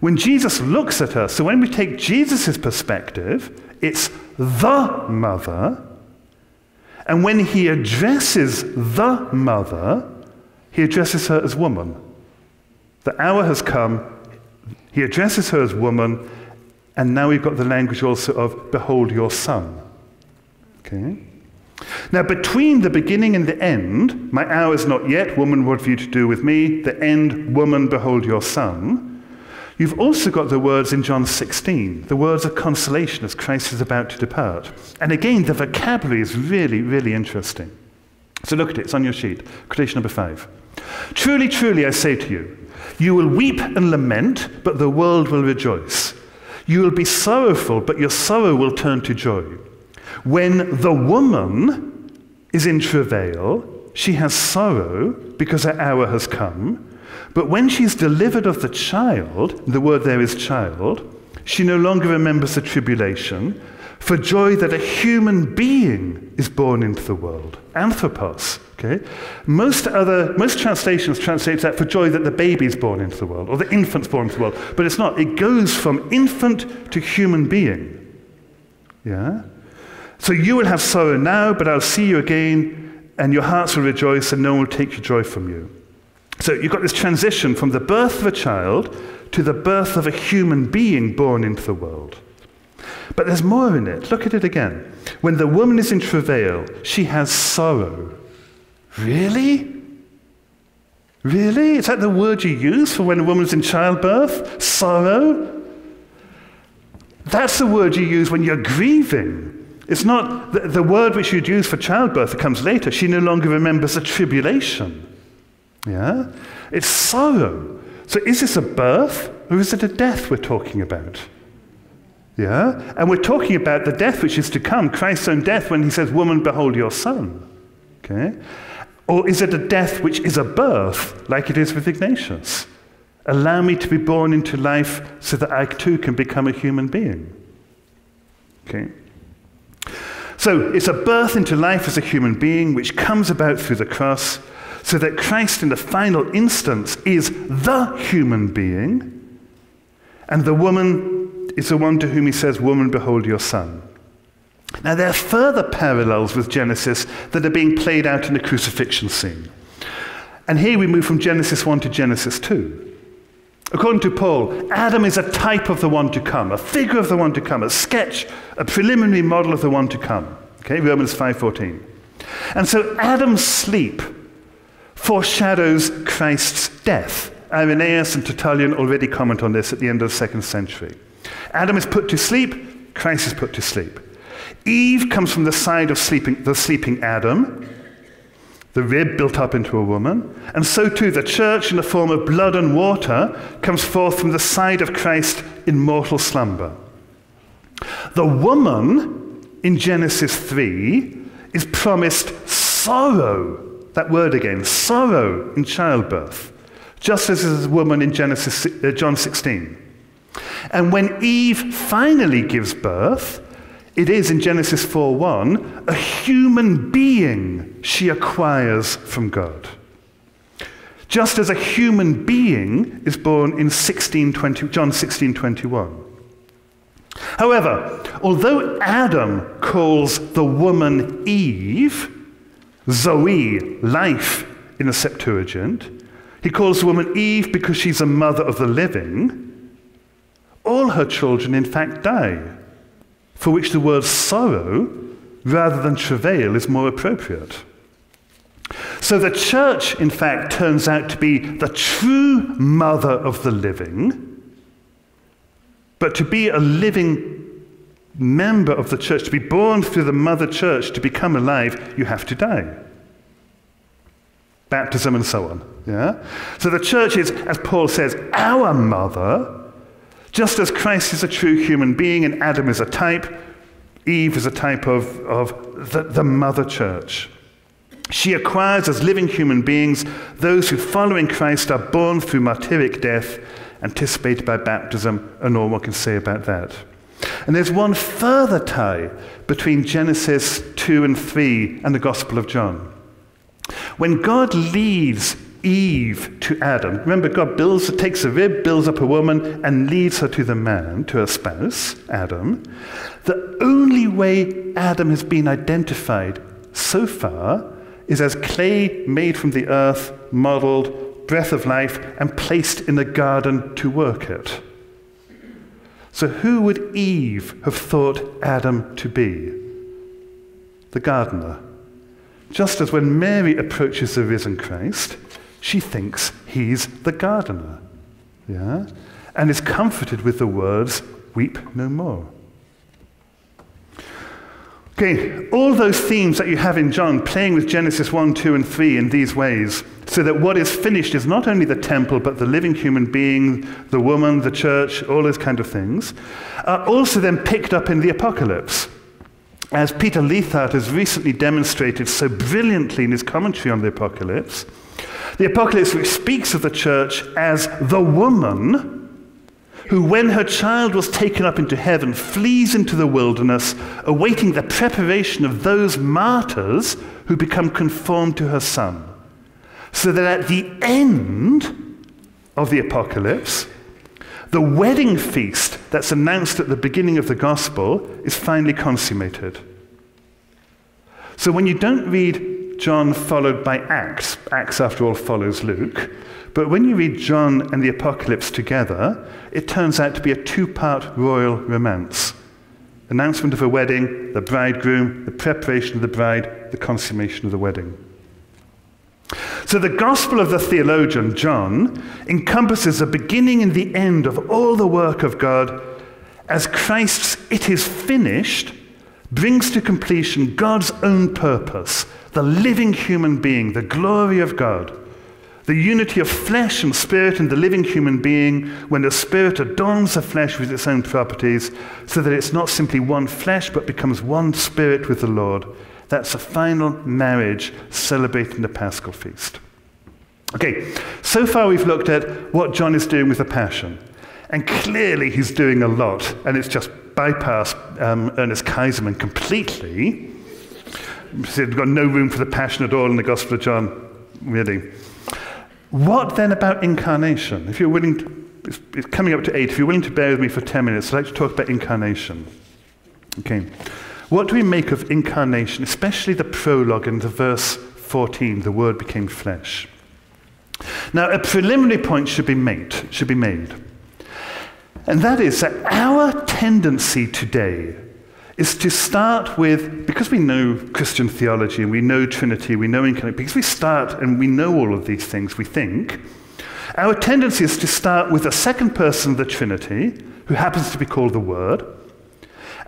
When Jesus looks at her, so when we take Jesus' perspective, it's the mother. And when he addresses the mother, he addresses her as woman. The hour has come. He addresses her as woman, and now we've got the language also of, Behold your son. Okay? Now, between the beginning and the end, my hour is not yet, woman, what have you to do with me? The end, woman, behold your son. You've also got the words in John 16, the words of consolation as Christ is about to depart. And again, the vocabulary is really, really interesting. So look at it, it's on your sheet. Quotation number five. Truly, truly, I say to you, you will weep and lament, but the world will rejoice. You will be sorrowful, but your sorrow will turn to joy. When the woman is in travail, she has sorrow because her hour has come. But when she's delivered of the child, the word there is child, she no longer remembers the tribulation, for joy that a human being is born into the world. Anthropos. Okay? Most other most translations translate that for joy that the baby is born into the world, or the infant's born into the world. But it's not. It goes from infant to human being. Yeah? So you will have sorrow now, but I'll see you again, and your hearts will rejoice, and no one will take your joy from you. So you've got this transition from the birth of a child to the birth of a human being born into the world. But there's more in it. Look at it again. When the woman is in travail, she has sorrow. Really? Really? Is that the word you use for when a woman's in childbirth? Sorrow? That's the word you use when you're grieving. It's not the, the word which you'd use for childbirth that comes later. She no longer remembers the tribulation. Yeah? It's sorrow. So is this a birth or is it a death we're talking about? Yeah? And we're talking about the death which is to come, Christ's own death when he says, Woman, behold your son. Okay? Or is it a death which is a birth, like it is with Ignatius? Allow me to be born into life so that I too can become a human being. Okay? So it's a birth into life as a human being which comes about through the cross, so that Christ, in the final instance, is the human being, and the woman is the one to whom he says, Woman, behold your son. Now, there are further parallels with Genesis that are being played out in the crucifixion scene. And here we move from Genesis 1 to Genesis 2. According to Paul, Adam is a type of the one to come, a figure of the one to come, a sketch, a preliminary model of the one to come. Okay, Romans 5:14. And so Adam's sleep foreshadows Christ's death. Irenaeus and Tertullian already comment on this at the end of the second century. Adam is put to sleep, Christ is put to sleep. Eve comes from the side of sleeping, the sleeping Adam, the rib built up into a woman. And so too, the church, in the form of blood and water, comes forth from the side of Christ in mortal slumber. The woman in Genesis 3 is promised sorrow. That word again, sorrow in childbirth, just as is a woman in Genesis, uh, John 16. And when Eve finally gives birth, it is in Genesis 4:1 a human being she acquires from God. Just as a human being is born in 16, 20, John 16:21. However, although Adam calls the woman Eve, Zoe, life in the Septuagint, he calls the woman Eve because she's a mother of the living, all her children in fact die for which the word sorrow rather than travail is more appropriate. So the church, in fact, turns out to be the true mother of the living, but to be a living member of the church, to be born through the mother church, to become alive, you have to die. Baptism and so on. Yeah? So the church is, as Paul says, our mother just as Christ is a true human being and Adam is a type, Eve is a type of, of the, the mother church. She acquires as living human beings those who, following Christ, are born through martyric death, anticipated by baptism, and all one can say about that. And there's one further tie between Genesis 2 and 3 and the Gospel of John. When God leads Eve to Adam. Remember, God builds, takes a rib, builds up a woman, and leads her to the man, to her spouse, Adam. The only way Adam has been identified so far is as clay made from the earth, modeled, breath of life, and placed in the garden to work it. So, who would Eve have thought Adam to be? The gardener. Just as when Mary approaches the risen Christ, she thinks he's the gardener. Yeah? And is comforted with the words, Weep no more. Okay, all those themes that you have in John playing with Genesis 1, 2, and 3 in these ways, so that what is finished is not only the temple, but the living human being, the woman, the church, all those kind of things, are also then picked up in the apocalypse. As Peter Leithart has recently demonstrated so brilliantly in his commentary on the apocalypse, the Apocalypse, which speaks of the church as the woman, who, when her child was taken up into heaven, flees into the wilderness, awaiting the preparation of those martyrs who become conformed to her son. So that at the end of the apocalypse, the wedding feast that's announced at the beginning of the gospel is finally consummated. So when you don't read John followed by Acts, Acts after all follows Luke, but when you read John and the Apocalypse together, it turns out to be a two part royal romance. Announcement of a wedding, the bridegroom, the preparation of the bride, the consummation of the wedding. So the gospel of the theologian John encompasses the beginning and the end of all the work of God as Christ's it is finished brings to completion God's own purpose, the living human being, the glory of God. The unity of flesh and spirit in the living human being when the spirit adorns the flesh with its own properties so that it's not simply one flesh but becomes one spirit with the Lord. That's the final marriage celebrating the Paschal feast. Okay, so far we've looked at what John is doing with the Passion. And clearly he's doing a lot, and it's just bypassed um, Ernst Käsemann completely. He's got no room for the Passion at all in the Gospel of John, really. What then about incarnation? If you're willing to, it's, it's coming up to eight. If you're willing to bear with me for 10 minutes, I'd like to talk about incarnation. Okay. What do we make of incarnation, especially the prologue in the verse 14, the word became flesh? Now, a preliminary point should be made, should be made. And that is that our tendency today is to start with, because we know Christian theology and we know Trinity, we know incarnate, because we start and we know all of these things, we think, our tendency is to start with a second person of the Trinity, who happens to be called the Word,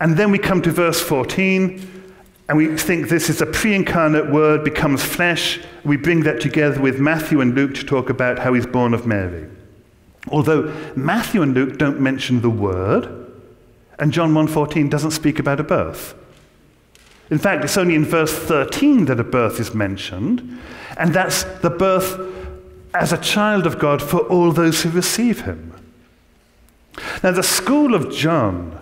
and then we come to verse 14, and we think this is a pre incarnate Word, becomes flesh. We bring that together with Matthew and Luke to talk about how he's born of Mary. Although Matthew and Luke don't mention the Word, and John 1:14 doesn't speak about a birth. In fact, it's only in verse 13 that a birth is mentioned, and that's the birth as a child of God for all those who receive him. Now, the school of John,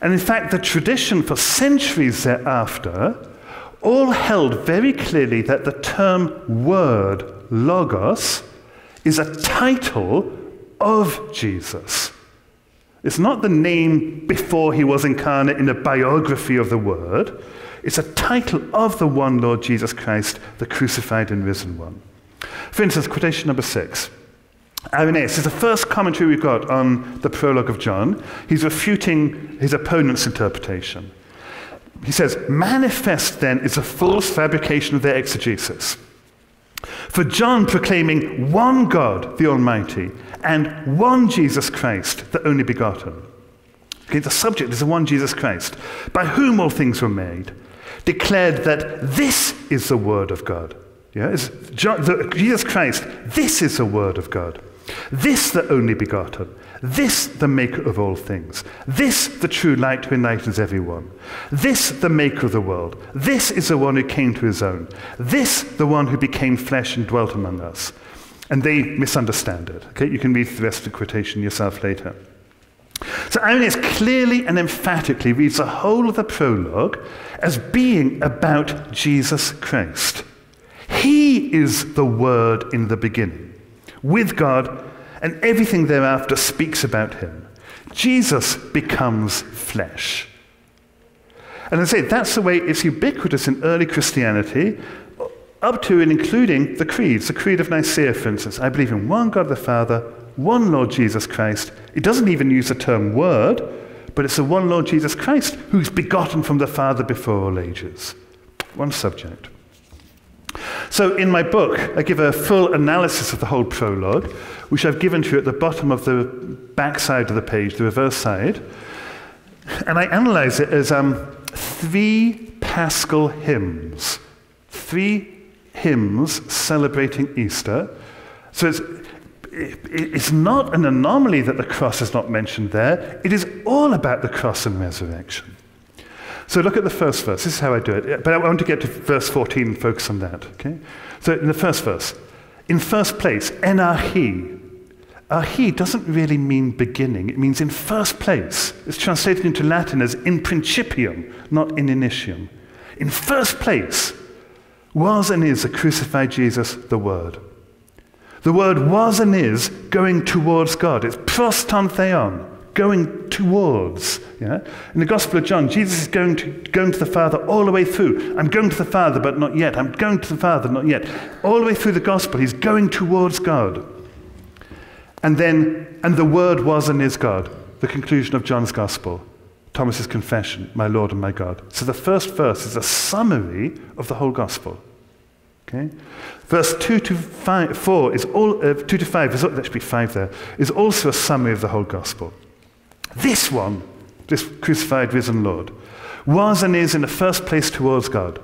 and in fact the tradition for centuries thereafter, all held very clearly that the term word, logos, is a title of Jesus. It's not the name before he was incarnate in a biography of the Word. It's a title of the one Lord Jesus Christ, the crucified and risen one. For instance, quotation number six. Irenaeus is the first commentary we've got on the prologue of John. He's refuting his opponent's interpretation. He says, Manifest then is a false fabrication of their exegesis. For John proclaiming one God, the Almighty, and one Jesus Christ, the only begotten. Okay, the subject is the one Jesus Christ, by whom all things were made, declared that this is the Word of God. Yeah, John, the, Jesus Christ, this is the Word of God. This the only begotten. This the maker of all things. This the true light who enlightens everyone. This the maker of the world. This is the one who came to his own. This the one who became flesh and dwelt among us. And they misunderstand it. Okay, you can read the rest of the quotation yourself later. So Irenaeus clearly and emphatically reads the whole of the prologue as being about Jesus Christ. He is the Word in the beginning, with God, and everything thereafter speaks about him. Jesus becomes flesh. And I say that's the way it's ubiquitous in early Christianity, up to and including the creeds, the Creed of Nicaea, for instance. I believe in one God the Father, one Lord Jesus Christ. It doesn't even use the term word, but it's the one Lord Jesus Christ who's begotten from the Father before all ages. One subject. So, in my book, I give a full analysis of the whole prologue, which I've given to you at the bottom of the back side of the page, the reverse side. And I analyze it as um, three paschal hymns. Three hymns celebrating Easter. So it's, it's not an anomaly that the cross is not mentioned there. It is all about the cross and resurrection. So look at the first verse. This is how I do it. But I want to get to verse 14 and focus on that. Okay? So in the first verse, in first place, enahi, arche doesn't really mean beginning, it means in first place. It's translated into Latin as in principium, not in initium. In first place was and is a crucified Jesus, the Word. The Word was and is going towards God. It's pros ton theon, going towards. Yeah? In the Gospel of John, Jesus is going to, going to the Father all the way through. I'm going to the Father, but not yet. I'm going to the Father, not yet. All the way through the Gospel, he's going towards God. And then, and the Word was and is God, the conclusion of John's Gospel. Thomas's confession, my Lord and my God. So the first verse is a summary of the whole gospel. Okay? Verse 2 to five, 4 is all, uh, 2 to 5, is, should be 5 there, is also a summary of the whole gospel. This one, this crucified, risen Lord, was and is in the first place towards God.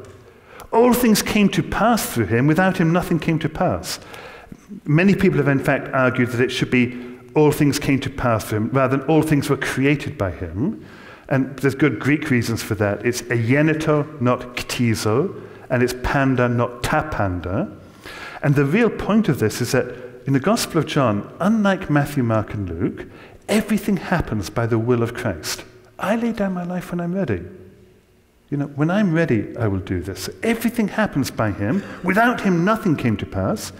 All things came to pass through him. Without him, nothing came to pass. Many people have, in fact, argued that it should be all things came to pass through him, rather than all things were created by him. And there's good Greek reasons for that. It's egeneto, not ktizo, and it's panda, not tapanda. And the real point of this is that in the Gospel of John, unlike Matthew, Mark, and Luke, everything happens by the will of Christ. I lay down my life when I'm ready. You know, when I'm ready, I will do this. Everything happens by him. Without him, nothing came to pass.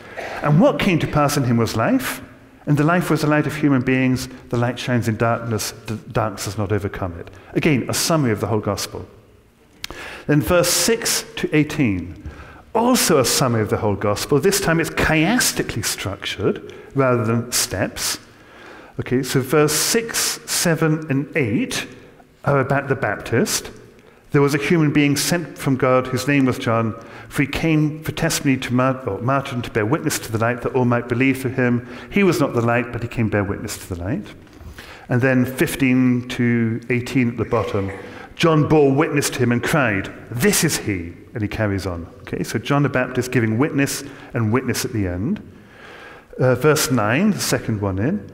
And what came to pass in him was life. And the life was the light of human beings. The light shines in darkness. The darkness has not overcome it. Again, a summary of the whole gospel. Then verse 6 to 18. Also a summary of the whole gospel. This time it's chiastically structured rather than steps. Okay, so verse 6, 7, and 8 are about the Baptist. There was a human being sent from God whose name was John, for he came for testimony to Martin to bear witness to the light that all might believe through him. He was not the light, but he came bear witness to the light. And then 15 to 18 at the bottom, John bore witness to him and cried, This is he. And he carries on. Okay, so John the Baptist giving witness and witness at the end. Uh, verse 9, the second one in.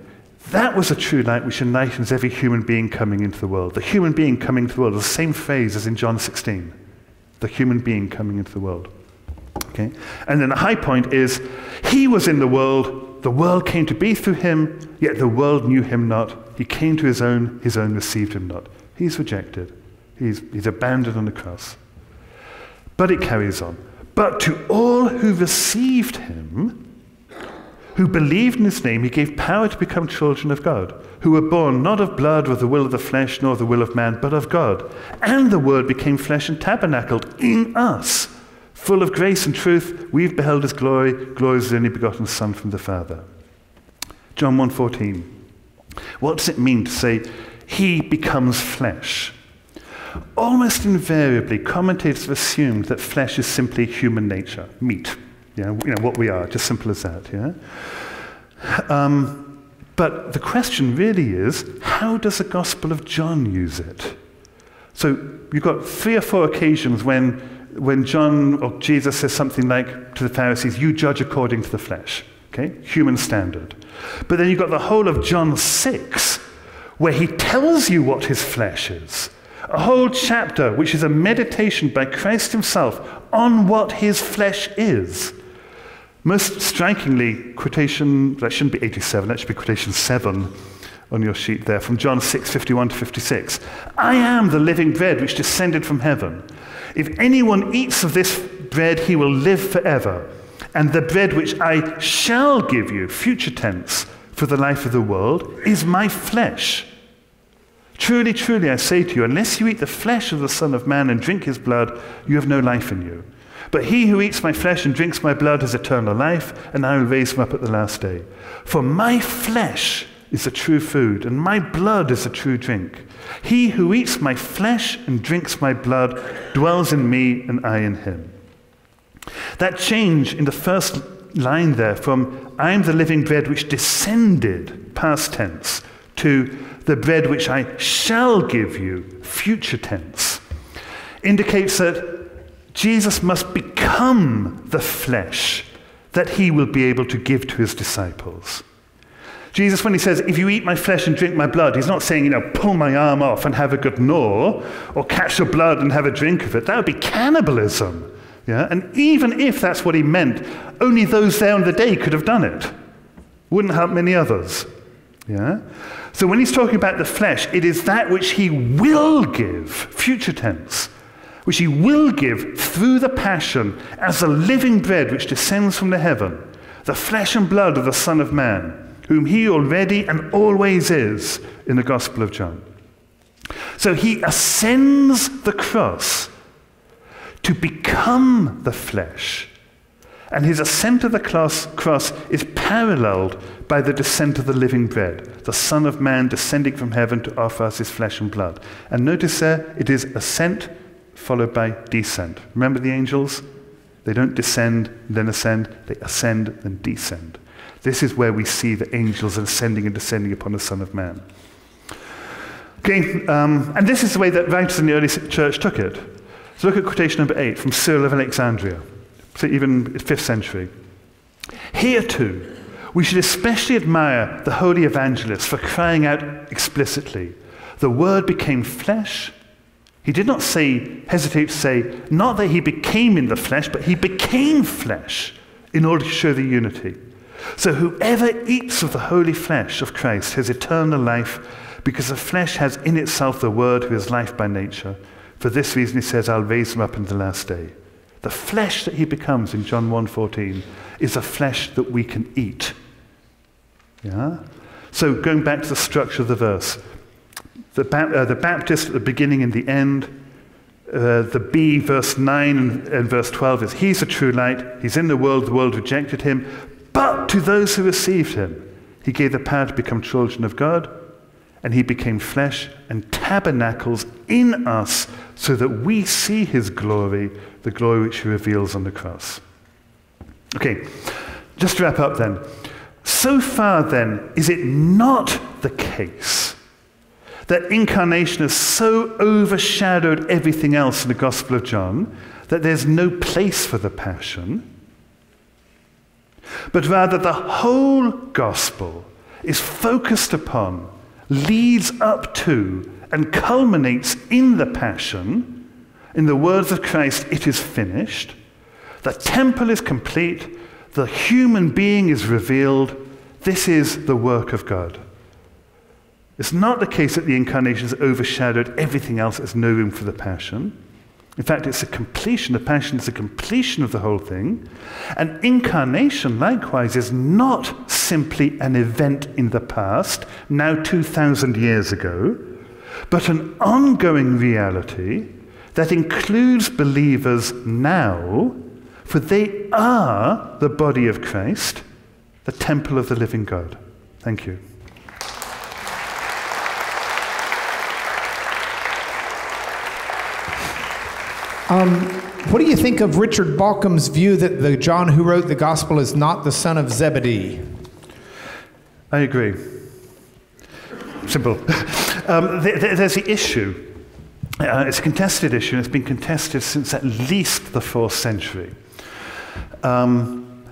That was a true light which enlightens every human being coming into the world. The human being coming into the world the same phrase as in John 16. The human being coming into the world. Okay? And then the high point is, he was in the world, the world came to be through him, yet the world knew him not. He came to his own, his own received him not. He's rejected. He's, he's abandoned on the cross. But it carries on. But to all who received him, who believed in his name, he gave power to become children of God, who were born not of blood or the will of the flesh nor the will of man, but of God. And the word became flesh and tabernacled in us, full of grace and truth. We've beheld his glory, glory of the only begotten Son from the Father. John 1:14. What does it mean to say he becomes flesh? Almost invariably, commentators have assumed that flesh is simply human nature, meat. Know, you know what we are, just simple as that. Yeah? Um, but the question really is how does the Gospel of John use it? So you've got three or four occasions when, when John or Jesus says something like to the Pharisees, You judge according to the flesh. Okay? Human standard. But then you've got the whole of John 6, where he tells you what his flesh is. A whole chapter, which is a meditation by Christ himself on what his flesh is. Most strikingly, quotation, that shouldn't be 87, that should be quotation 7 on your sheet there, from John 6, 51 to 56. I am the living bread which descended from heaven. If anyone eats of this bread, he will live forever. And the bread which I shall give you, future tense, for the life of the world, is my flesh. Truly, truly, I say to you, unless you eat the flesh of the Son of Man and drink his blood, you have no life in you. But he who eats my flesh and drinks my blood has eternal life, and I will raise him up at the last day. For my flesh is the true food, and my blood is the true drink. He who eats my flesh and drinks my blood dwells in me, and I in him. That change in the first line there from I am the living bread which descended, past tense, to the bread which I shall give you, future tense, indicates that Jesus must become the flesh that he will be able to give to his disciples. Jesus, when he says, If you eat my flesh and drink my blood, he's not saying, you know, pull my arm off and have a good gnaw, or catch your blood and have a drink of it. That would be cannibalism. Yeah? And even if that's what he meant, only those there on the day could have done it. Wouldn't help many others. Yeah? So when he's talking about the flesh, it is that which he will give, future tense, which he will give through the passion as the living bread which descends from the heaven, the flesh and blood of the Son of Man, whom he already and always is in the Gospel of John. So he ascends the cross to become the flesh. And his ascent to the cross, cross is paralleled by the descent of the living bread, the Son of Man descending from heaven to offer us his flesh and blood. And notice there, it is ascent followed by descent. Remember the angels? They don't descend, then ascend, they ascend, then descend. This is where we see the angels ascending and descending upon the Son of Man. Okay, um, and this is the way that writers in the early church took it. So look at quotation number eight from Cyril of Alexandria, so even 5th century. Here too, we should especially admire the holy evangelists for crying out explicitly, The Word became flesh. He did not say, hesitate to say, not that he became in the flesh, but he became flesh in order to show the unity. So whoever eats of the holy flesh of Christ has eternal life, because the flesh has in itself the Word who is life by nature. For this reason he says, I'll raise him up in the last day. The flesh that he becomes in John 1.14 is a flesh that we can eat. Yeah? So going back to the structure of the verse, the, uh, the Baptist at the beginning and the end, uh, the B, verse 9 and, and verse 12 is He's a true light. He's in the world. The world rejected him. But to those who received him, he gave the power to become children of God. And he became flesh and tabernacles in us so that we see his glory, the glory which he reveals on the cross. Okay, just to wrap up then. So far, then, is it not the case that incarnation has so overshadowed everything else in the Gospel of John that there's no place for the passion? But rather, the whole Gospel is focused upon, leads up to, and culminates in the passion. In the words of Christ, it is finished. The temple is complete the human being is revealed. This is the work of God. It's not the case that the incarnation has overshadowed everything else, there's no room for the passion. In fact, it's a completion. The passion is a completion of the whole thing. And incarnation, likewise, is not simply an event in the past, now 2,000 years ago, but an ongoing reality that includes believers now for they are the body of Christ, the temple of the living God. Thank you. Um, what do you think of Richard Bauckham's view that the John who wrote the gospel is not the son of Zebedee? I agree. Simple. um, th- th- there's the issue. Uh, it's a contested issue, and it's been contested since at least the fourth century um,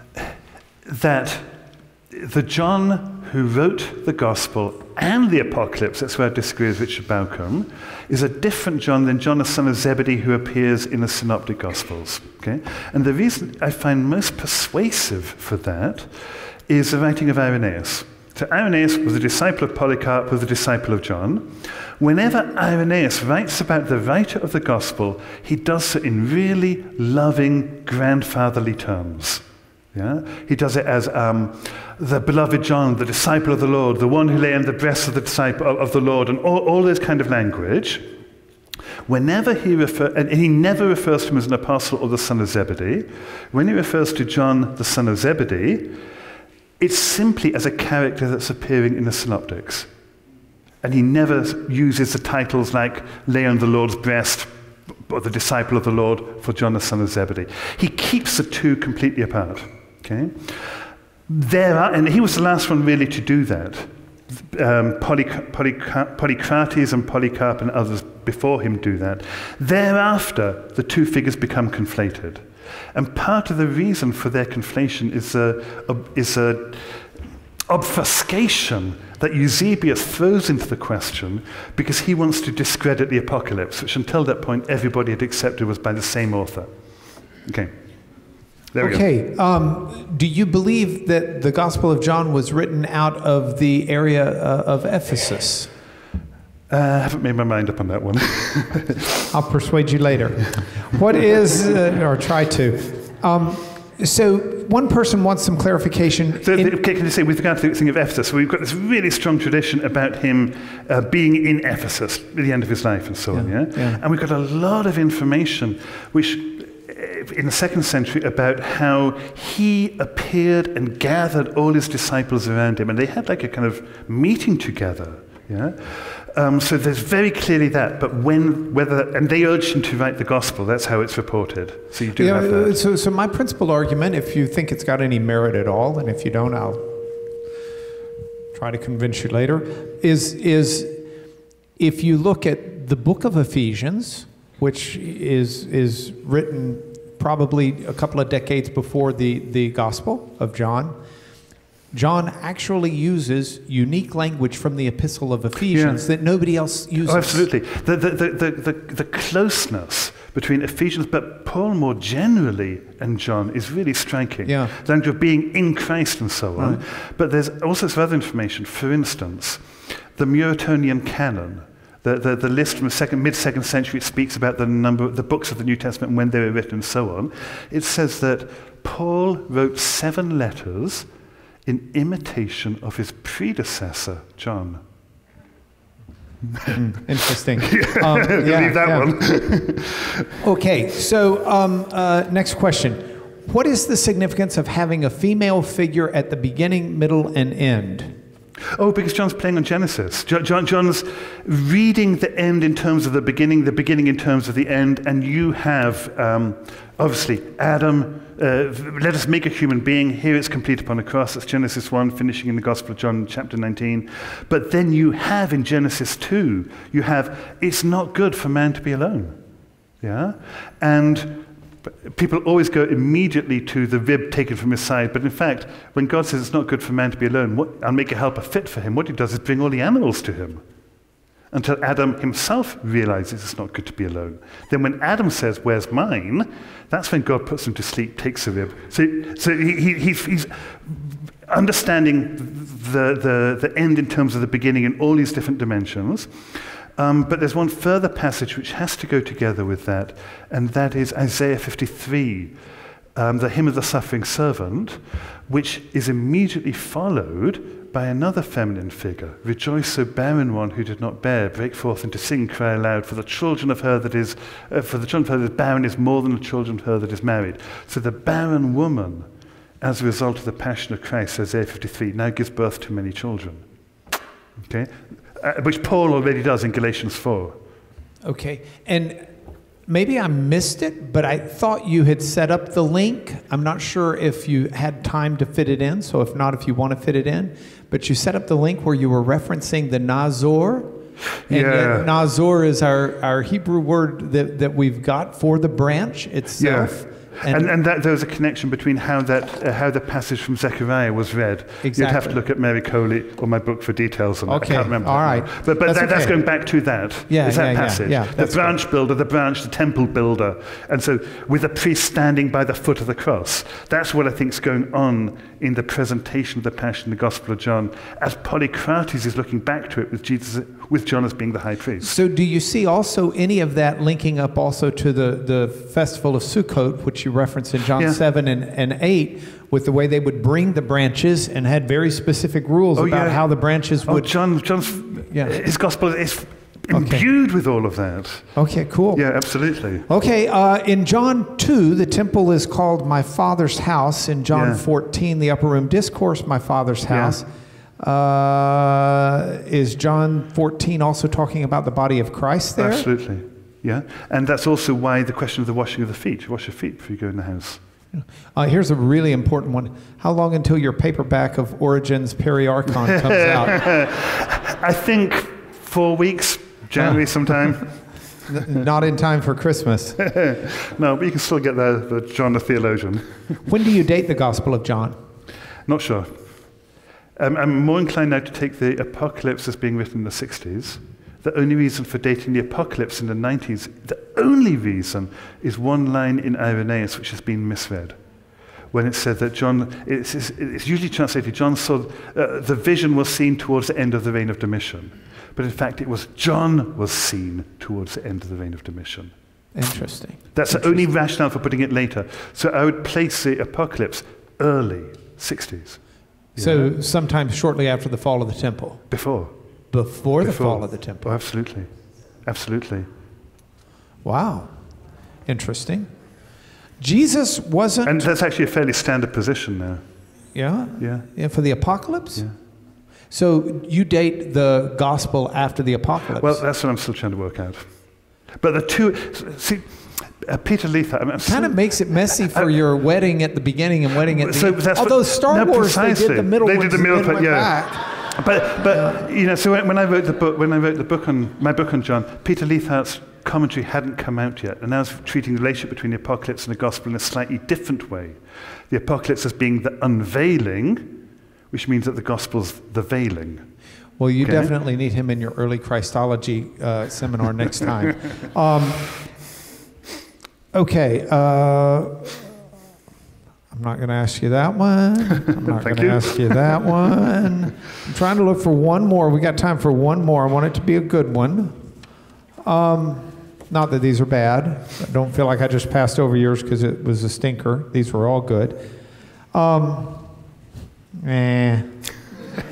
that the John who wrote the Gospel and the Apocalypse, that's where I disagree with Richard Bauckham, is a different John than John the son of Zebedee who appears in the Synoptic Gospels. Okay? And the reason I find most persuasive for that is the writing of Irenaeus. So Irenaeus was a disciple of Polycarp, was a disciple of John. Whenever Irenaeus writes about the writer of the gospel, he does so in really loving, grandfatherly terms. Yeah? He does it as um, the beloved John, the disciple of the Lord, the one who lay in the breast of the disciple of the Lord, and all, all this kind of language. Whenever he refers, and he never refers to him as an apostle or the son of Zebedee, when he refers to John, the son of Zebedee, it's simply as a character that's appearing in the synoptics. And he never uses the titles like lay on the Lord's breast or the disciple of the Lord for John the son of Zebedee. He keeps the two completely apart. Okay? There are, and he was the last one really to do that. Um, Polycrates and Polycarp and others before him do that. Thereafter, the two figures become conflated. And part of the reason for their conflation is a, is a obfuscation that Eusebius throws into the question because he wants to discredit the apocalypse, which until that point everybody had accepted was by the same author. Okay. There we go. Okay. Um, do you believe that the Gospel of John was written out of the area uh, of Ephesus? Uh, I haven't made my mind up on that one. [LAUGHS] I'll persuade you later. What is, uh, or try to. Um, so, one person wants some clarification. So, in- okay, can you say, with regard to the thing of Ephesus, we've got this really strong tradition about him uh, being in Ephesus at the end of his life and so on, yeah? yeah. And we've got a lot of information which, in the second century, about how he appeared and gathered all his disciples around him, and they had like a kind of meeting together, yeah? Um, so there's very clearly that, but when, whether, and they urged him to write the gospel, that's how it's reported. So you do Yeah, have that. so, so my principal argument, if you think it's got any merit at all, and if you don't, I'll try to convince you later, is is if you look at the book of Ephesians, which is is written probably a couple of decades before the the Gospel of John. John actually uses unique language from the Epistle of Ephesians that nobody else uses. Oh, absolutely. The, the, the, the, the, closeness between Ephesians, but Paul more generally, and John is really striking. Yeah. The language of being in Christ and so on. Right. But there's all sorts of other information. For instance, the Muratorian canon. The, the, the list from the second, mid-second century speaks about the number the books of the New Testament and when they were written and so on. It says that Paul wrote seven letters in imitation of his predecessor, John. Interesting. [LAUGHS] Um, [LAUGHS] yeah, Leave that yeah. one. Okay, so um, uh, next question. What is the significance of having a female figure at the beginning, middle, and end? Oh, because John's playing on Genesis. John, John's reading the end in terms of the beginning, the beginning in terms of the end, and you have, um, obviously, Adam, uh, let us make a human being. Here it's complete upon the cross. That's Genesis 1, finishing in the Gospel of John, chapter 19. But then you have in Genesis 2, you have, it's not good for man to be alone. Yeah? And people always go immediately to the rib taken from his side. But in fact, when God says it's not good for man to be alone, what, I'll make a helper fit for him, what he does is bring all the animals to him. Until Adam himself realizes it's not good to be alone. Then when Adam says, Where's mine? That's when God puts him to sleep, takes the rib. So, so he, he, he's, he's understanding the, the, the end in terms of the beginning in all these different dimensions. Um, but there's one further passage which has to go together with that, and that is Isaiah 53, um, the hymn of the suffering servant, which is immediately followed by another feminine figure. Rejoice, O barren one who did not bear, break forth into sing, cry aloud, for the children of her that is, uh, for the children of her that is barren is more than the children of her that is married. So the barren woman, as a result of the passion of Christ, Isaiah 53, now gives birth to many children. Okay? Uh, which Paul already does in Galatians 4. Okay, and maybe I missed it, but I thought you had set up the link. I'm not sure if you had time to fit it in, so if not, if you want to fit it in, but you set up the link where you were referencing the Nazor. And Yeah. Nazor is our, our Hebrew word that, that we've got for the branch itself. And, and that, there was a connection between how, that, uh, how the passage from Zechariah was read. You'd have to look at Mary Coloe or my book for details on that. I can't remember. all that right. But, but That's that, that's going back to that. Yeah, It's that yeah, yeah, passage. yeah, the that's branch builder, the branch, the temple builder. And so with the priest standing by the foot of the cross. That's what I think is going on in the presentation of the Passion in the Gospel of John, as Polycrates is looking back to it with, Jesus, with John as being the high priest. So, do you see also any of that linking up also to the, the festival of Sukkot, which you referenced in John Yeah. 7 and, and 8, with the way they would bring the branches and had very specific rules Oh, about yeah. how the branches would. Oh, would. John, John's, Yeah. his gospel is imbued with all of that. Okay, cool. Yeah, absolutely. Okay, uh, in John 2, the temple is called my father's house. In John Yeah. 14, the upper room discourse, my father's Yeah. Uh, is John 14 also talking about the body of Christ there? Absolutely. Yeah. And that's also why the question of the washing of the feet. You wash your feet before you go in the house. Uh, here's a really important one. How long until your paperback of Origen's Peri Archon comes [LAUGHS] out? I think four weeks, January sometime. Not in time for Christmas. [LAUGHS] no, but you can still get the, the John the Theologian. When do you date the Gospel of John? Not sure. Um, I'm more inclined now to take the Apocalypse as being written in the 60s. The only reason for dating the Apocalypse in the 90s, the only reason, is one line in Irenaeus which has been misread. when it said that John, it's, it's, it's usually translated, John saw, uh, the vision was seen towards the end of the reign of Domitian. But in fact, it was John was seen towards the end of the reign of Domitian. Interesting. That's the only rationale for putting it later. So I would place the apocalypse early 60s. So sometimes shortly after the fall of the temple, Before. before, the Before. fall of the temple. Oh, absolutely. Absolutely. Wow. Interesting. Jesus wasn't. And that's actually a fairly standard position now. yeah? Yeah. Yeah, for the apocalypse? Yeah. So you date the gospel after the apocalypse. Well, that's what I'm still trying to work out. But the two, see, uh, Peter Leithart, I mean, kind of makes it messy for your wedding at the beginning and wedding at the So end. Although Star no, Wars, they did the middle They did the middle part, yeah. back. But, but you know, so when, when I wrote the book, when I wrote the book on my book on John, Peter Leithart's commentary hadn't come out yet, and I was treating the relationship between the apocalypse and the gospel in a slightly different way. The apocalypse as being the unveiling, which means that the gospel's the veiling. Well, you Okay. definitely need him in your early Christology uh, seminar next time. [LAUGHS] Um, okay. Uh, I'm not going to ask you that one. [LAUGHS] I'm not going to ask you that [LAUGHS] one. I'm trying to look for one more. We got time for one more. I want it to be a good one. Um, not that these are bad. I don't feel like I just passed over yours because it was a stinker. These were all good. Um, eh. [LAUGHS]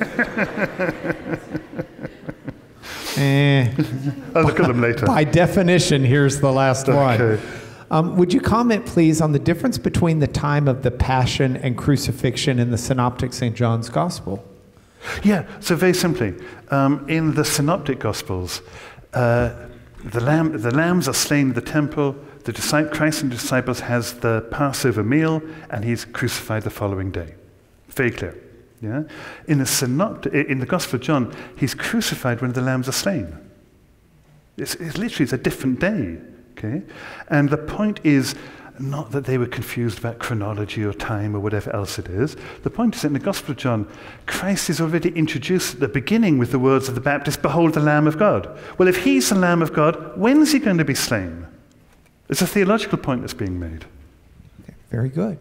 eh. I'll look at them later. By definition, here's the last one. Um, would you comment, please, on the difference between the time of the Passion and crucifixion in the Synoptic St. John's Gospel? Yeah, so very simply, um, in the synoptic gospels, uh, the, lamb, the lambs are slain in the temple, the Christ and the disciples has the Passover meal, and he's crucified the following day. Very clear. Yeah? In the synoptic, in the Gospel of John, he's crucified when the lambs are slain. It's, it's literally it's a different day. Okay? And the point is not that they were confused about chronology or time or whatever else it is. The point is that in the Gospel of John, Christ is already introduced at the beginning with the words of the Baptist, Behold the Lamb of God. Well, if he's the Lamb of God, when's he going to be slain? It's a theological point that's being made. Very good.